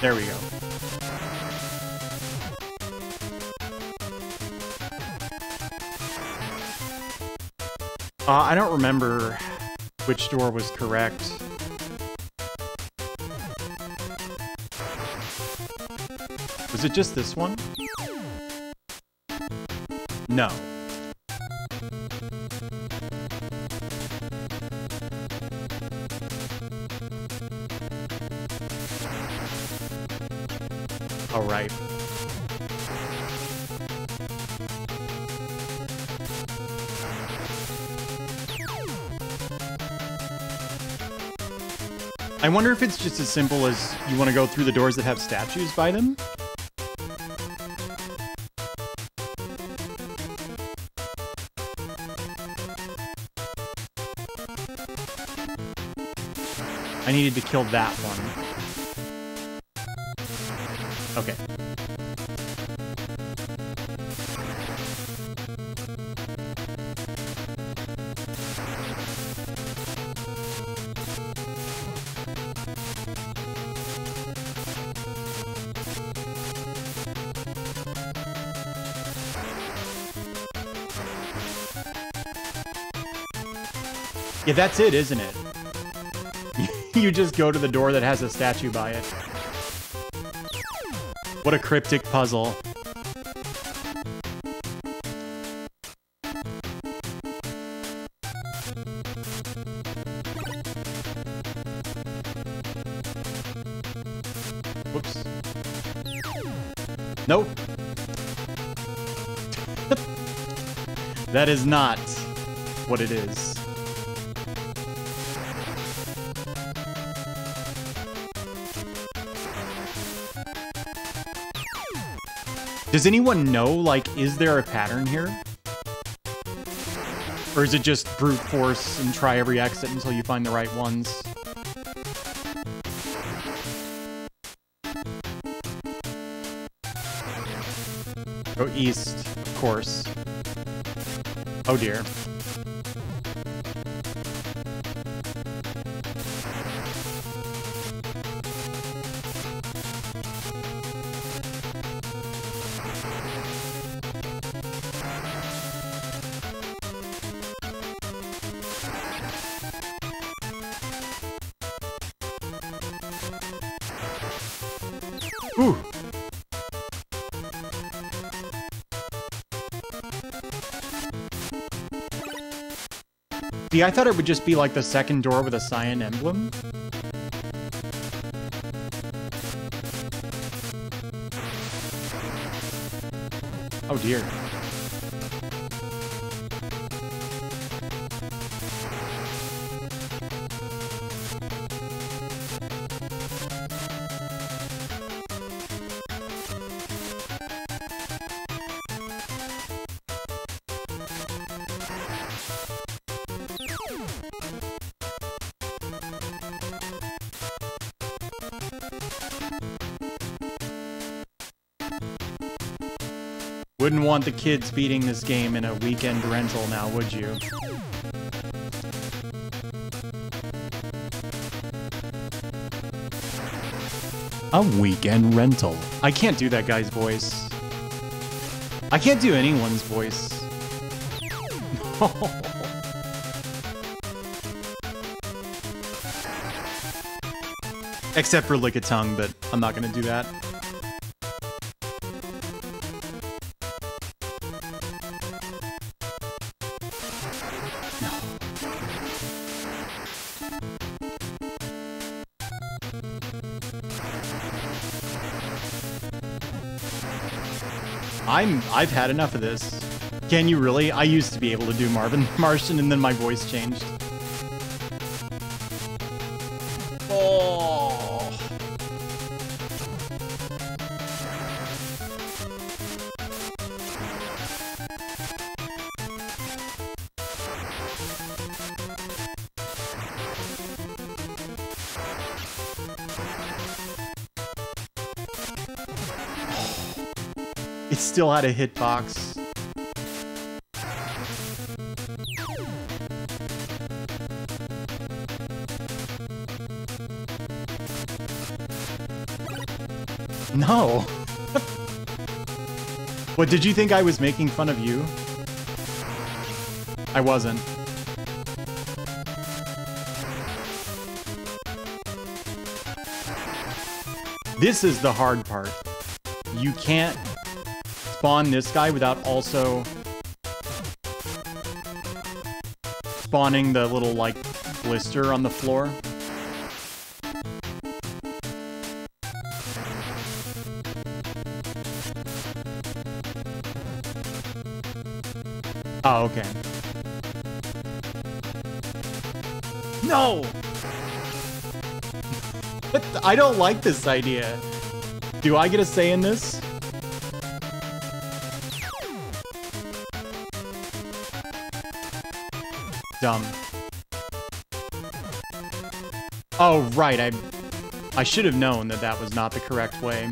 There we go. Uh, I don't remember which door was correct. Was it just this one? No. Wonder if it's just as simple as you want to go through the doors that have statues by them? I needed to kill that one. Yeah, that's it, isn't it? you just go to the door that has a statue by it. What a cryptic puzzle. Whoops. Nope. that is not what it is. Does anyone know, like, is there a pattern here? Or is it just brute force and try every exit until you find the right ones? Go east, of course. Oh dear. I thought it would just be like the second door with a cyan emblem. Oh dear. Wouldn't want the kids beating this game in a weekend rental now, would you? A weekend rental. I can't do that guy's voice. I can't do anyone's voice. Except for Lickitung, but I'm not gonna do that. I've had enough of this. Can you really? I used to be able to do Marvin Martian and then my voice changed. Still had a hitbox. No. what, did you think I was making fun of you? I wasn't. This is the hard part. You can't spawn this guy without also spawning the little, like, blister on the floor. Oh, okay. No! I don't like this idea. Do I get a say in this? Dumb. Oh, right, I... I should have known that that was not the correct way.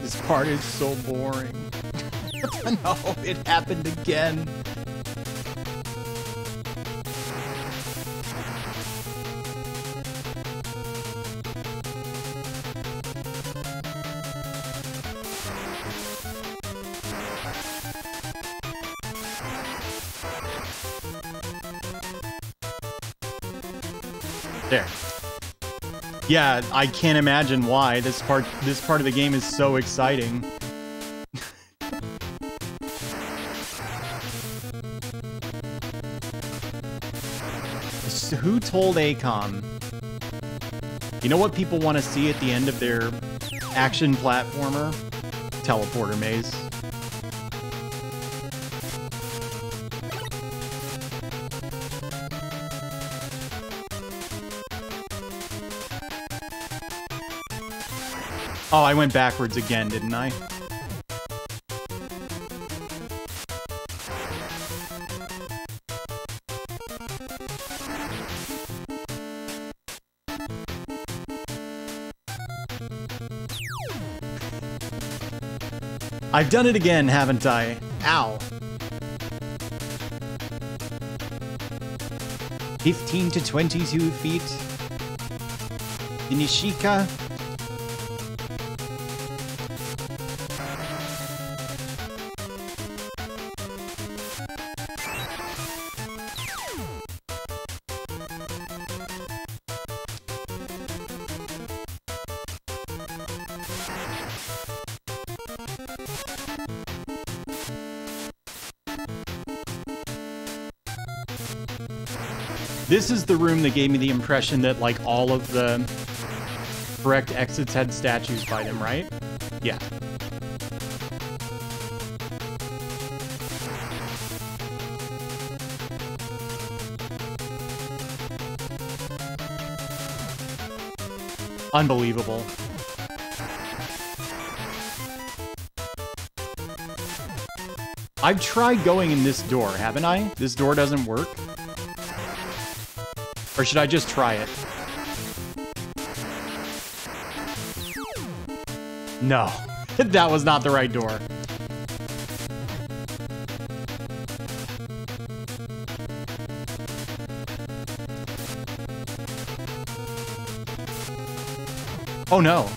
This part is so boring. no, it happened again. Yeah, I can't imagine why this part this part of the game is so exciting. So who told Aicom? You know what people want to see at the end of their action platformer? Teleporter maze. Oh, I went backwards again, didn't I? I've done it again, haven't I? Ow. 15 to 22 feet. Inishika. This is the room that gave me the impression that like all of the correct exits had statues by them, right? Yeah. Unbelievable. I've tried going in this door, haven't I? This door doesn't work? Or should I just try it? No, that was not the right door. Oh no.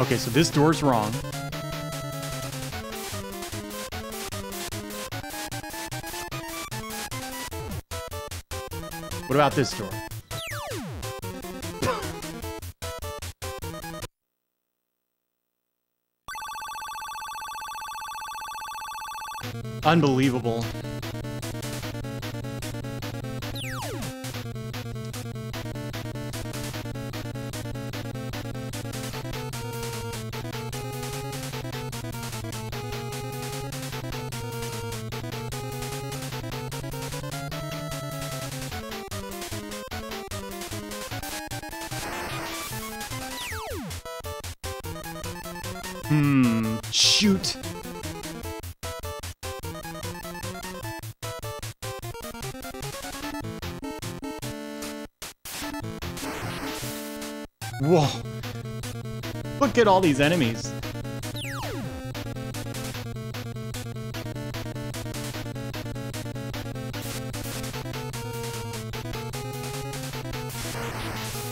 Okay, so this door's wrong. What about this door? Unbelievable. Look at all these enemies.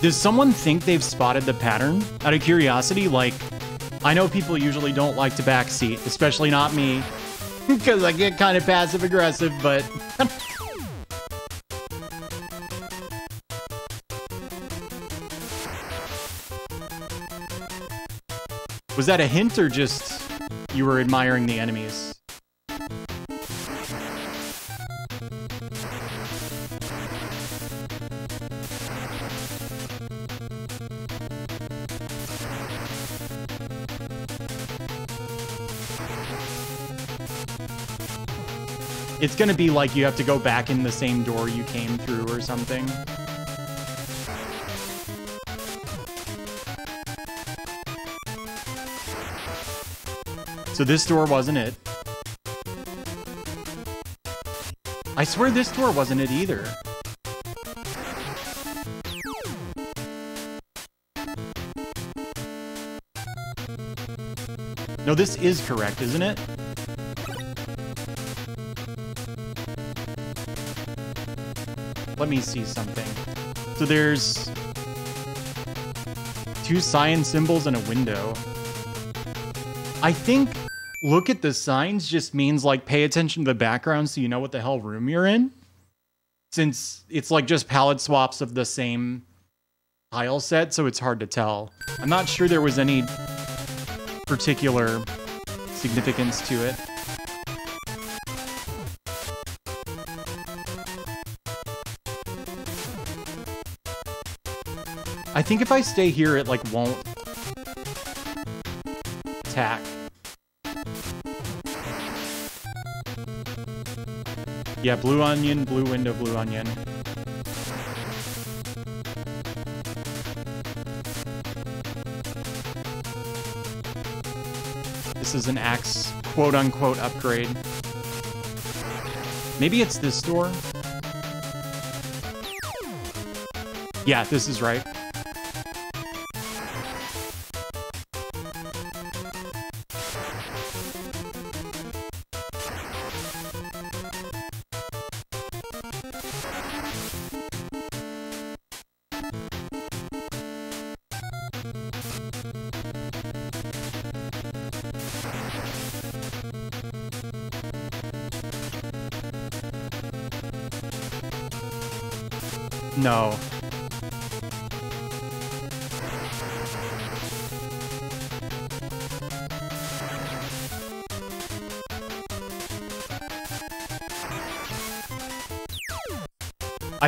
Does someone think they've spotted the pattern? Out of curiosity, like, I know people usually don't like to backseat, especially not me, because I get kind of passive aggressive, but Was that a hint or just you were admiring the enemies? It's gonna be like you have to go back in the same door you came through or something. So this door wasn't it. I swear this door wasn't it either. No, this is correct, isn't it? Let me see something. So there's two cyan symbols and a window. I think look at the signs just means like pay attention to the background so you know what the hell room you're in. Since it's like just palette swaps of the same tile set, so it's hard to tell. I'm not sure there was any particular significance to it. I think if I stay here, it like won't attack. Yeah, blue onion, blue window, blue onion. This is an axe quote-unquote upgrade. Maybe it's this door? Yeah, this is right.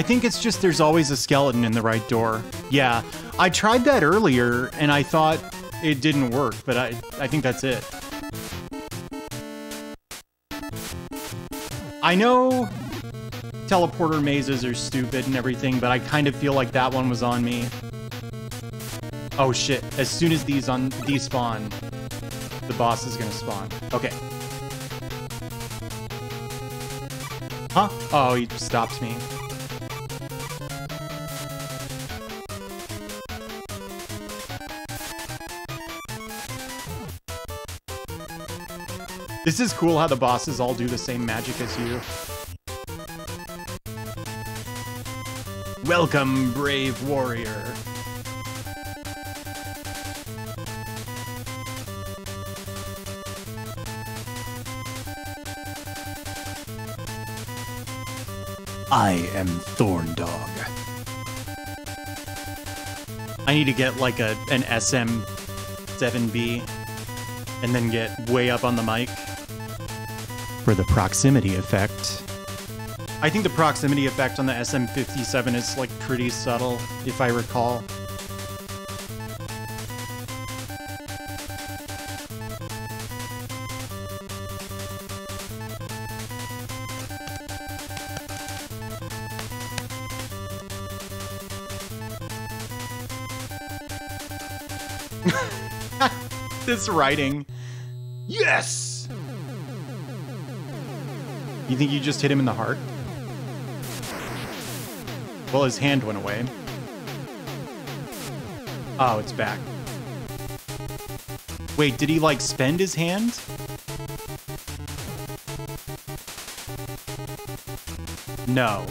Think it's just there's always a skeleton in the right door. Yeah, I tried that earlier and I thought it didn't work, but I, I think that's it. I know teleporter mazes are stupid and everything, but I kind of feel like that one was on me. Oh shit, as soon as these on despawn, the boss is gonna spawn. Okay. Huh? Oh, he stops me. This is cool how the bosses all do the same magic as you. Welcome, brave warrior. I am Thorndog. I need to get like a an SM7B and then get way up on the mic for the proximity effect. I think the proximity effect on the SM57 is like pretty subtle, if I recall. this writing. You think you just hit him in the heart? Well, his hand went away. Oh, it's back. Wait, did he, like, spend his hand? No.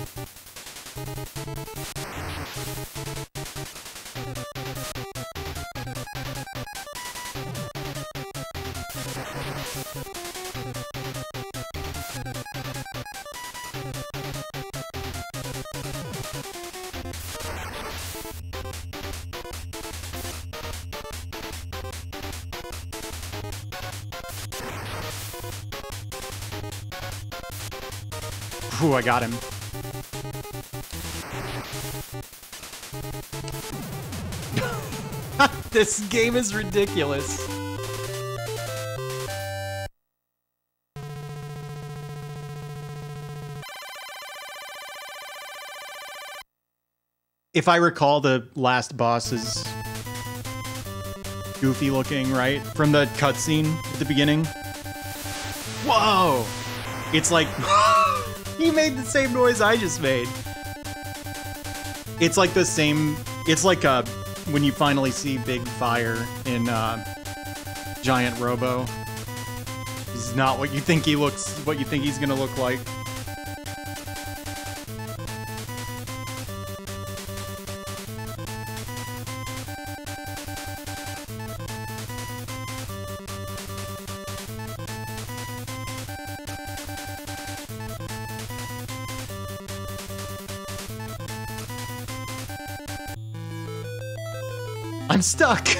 Ooh, I got him. this game is ridiculous. If I recall, the last boss is goofy looking, right? From the cutscene at the beginning. Whoa! It's like... he made the same noise I just made. It's like the same. It's like uh, when you finally see Big Fire in uh, Giant Robo. He's not what you think he looks. What you think he's gonna look like. Stuck.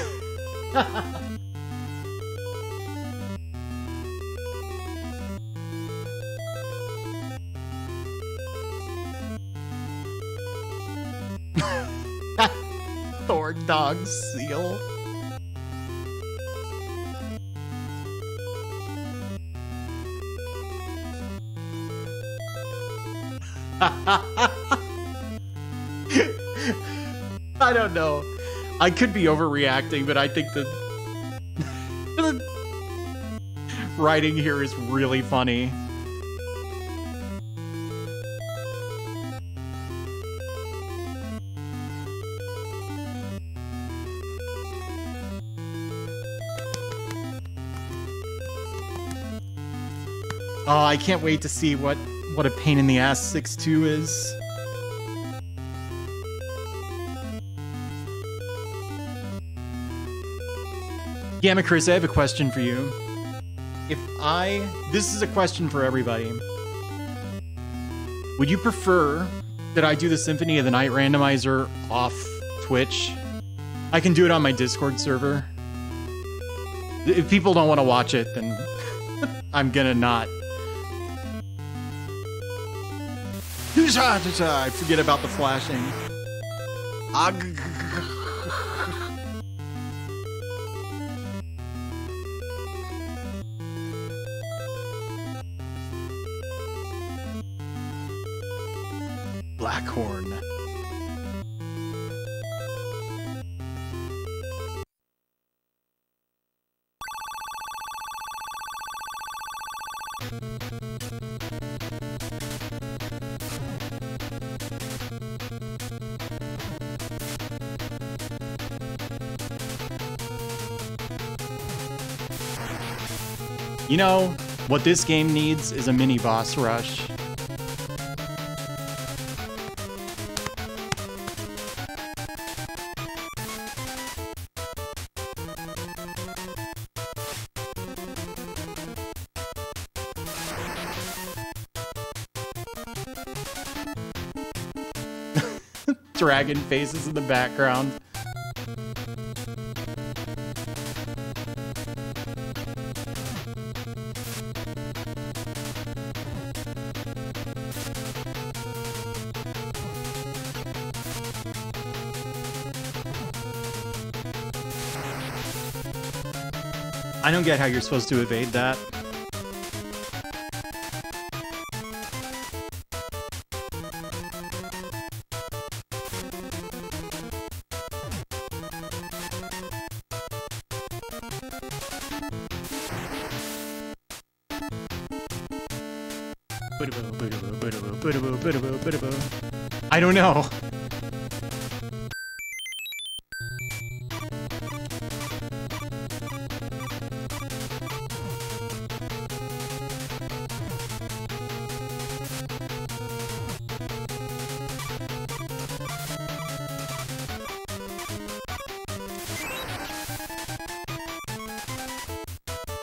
Thorndog seal. I don't know. I could be overreacting, but I think the, the writing here is really funny. Oh, I can't wait to see what what a pain in the ass 6-2 is. Gamma Chris, I have a question for you. If I... This is a question for everybody. Would you prefer that I do the Symphony of the Night randomizer off Twitch? I can do it on my Discord server. If people don't want to watch it, then I'm gonna not. I forget about the flashing. Blackhorn. You know, what this game needs is a mini boss rush. Dragon faces in the background. I don't get how you're supposed to evade that.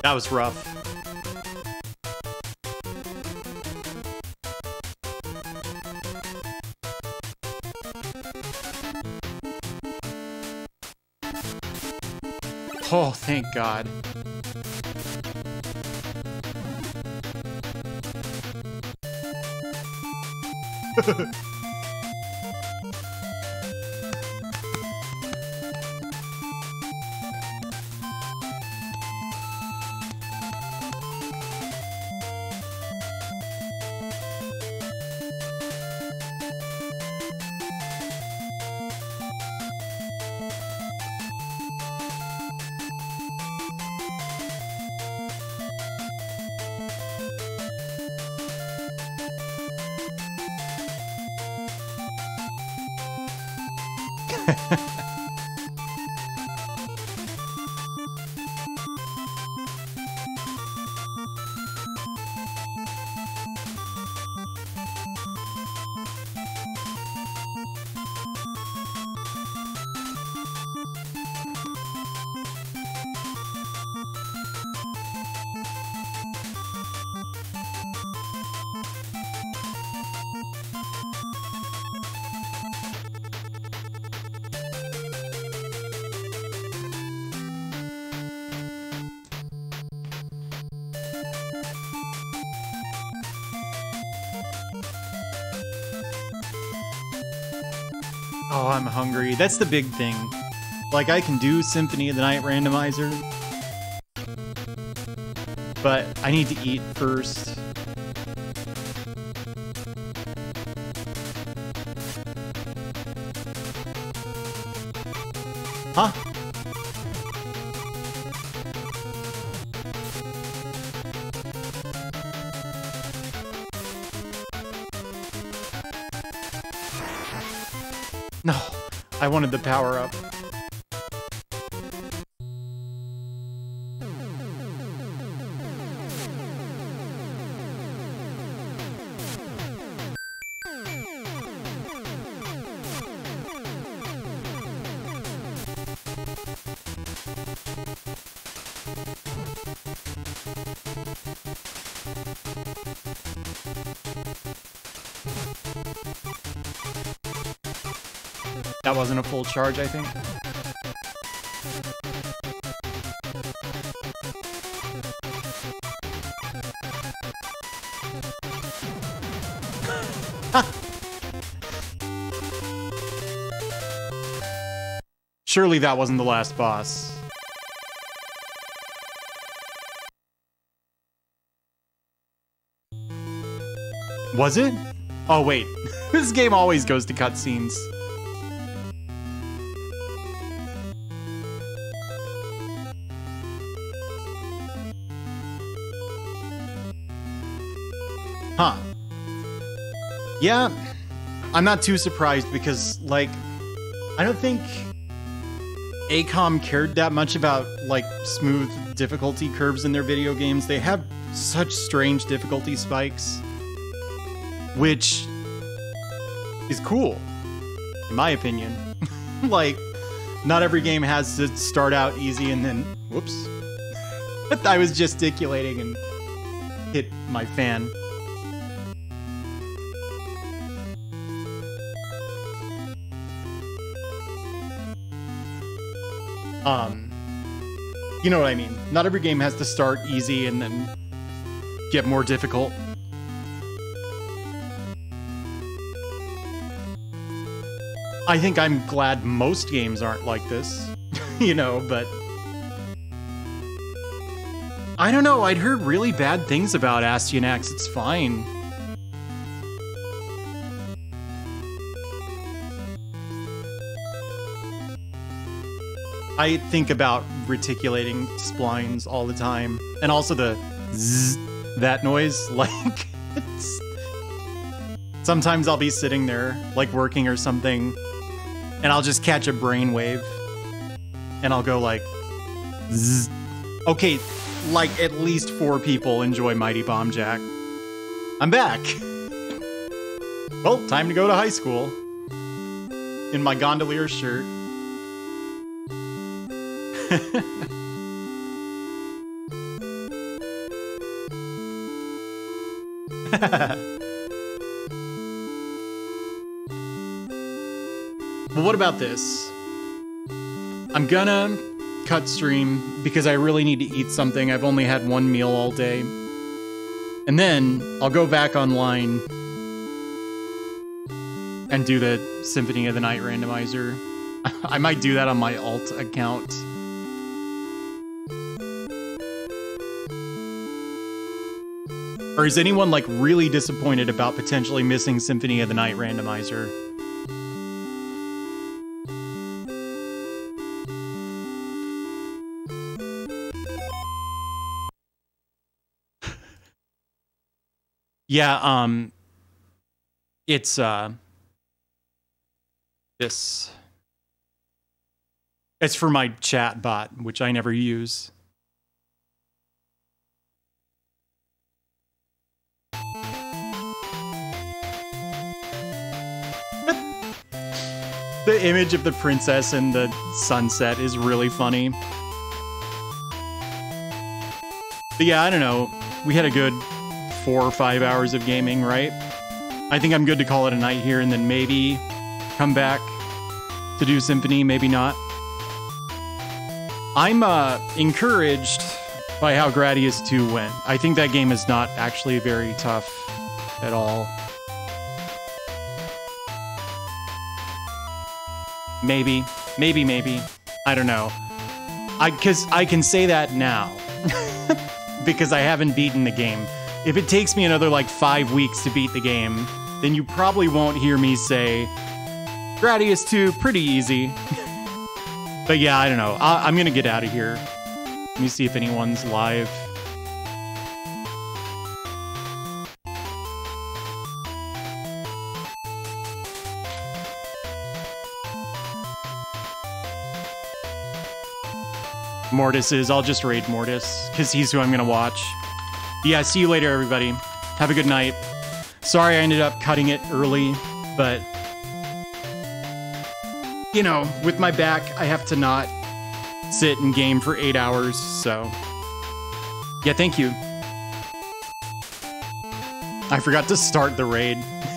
That was rough. Thank God. Oh, I'm hungry. That's the big thing. Like, I can do Symphony of the Night randomizer, but I need to eat first. Wanted the power up. Charge, I think. Surely that wasn't the last boss. Was it? Oh, wait. this game always goes to cutscenes. Yeah, I'm not too surprised because, like, I don't think Aicom cared that much about, like, smooth difficulty curves in their video games. They have such strange difficulty spikes, which is cool, in my opinion. like, not every game has to start out easy and then, whoops. I was gesticulating and hit my fan. Um, you know what I mean. Not every game has to start easy and then get more difficult. I think I'm glad most games aren't like this, you know, but I don't know. I'd heard really bad things about Astyanax. It's fine. I think about reticulating splines all the time, and also the zzz, that noise. Like, sometimes I'll be sitting there, like working or something, and I'll just catch a brainwave, and I'll go like, zzz. okay, like at least four people enjoy Mighty Bomb Jack. I'm back. Well, time to go to high school. In my gondolier shirt. well, what about this? I'm gonna cut stream because I really need to eat something. I've only had one meal all day. And then I'll go back online and do the Symphony of the Night randomizer. I might do that on my alt account. Or is anyone like really disappointed about potentially missing Symphony of the Night randomizer? yeah, um it's uh this it's for my chat bot, which I never use. The image of the princess and the sunset is really funny. But yeah, I don't know. We had a good four or five hours of gaming, right? I think I'm good to call it a night here and then maybe come back to do Symphony, maybe not. I'm uh, encouraged by how Gradius 2 went. I think that game is not actually very tough at all. Maybe, maybe, maybe. I don't know. I cuz I can say that now. because I haven't beaten the game. If it takes me another like 5 weeks to beat the game, then you probably won't hear me say Gradius 2 pretty easy. but yeah, I don't know. I- I'm going to get out of here. Let me see if anyone's live. Mortis is. I'll just raid Mortis because he's who I'm gonna watch. Yeah, see you later, everybody. Have a good night. Sorry I ended up cutting it early, but you know, with my back, I have to not sit and game for eight hours. So yeah, thank you. I forgot to start the raid.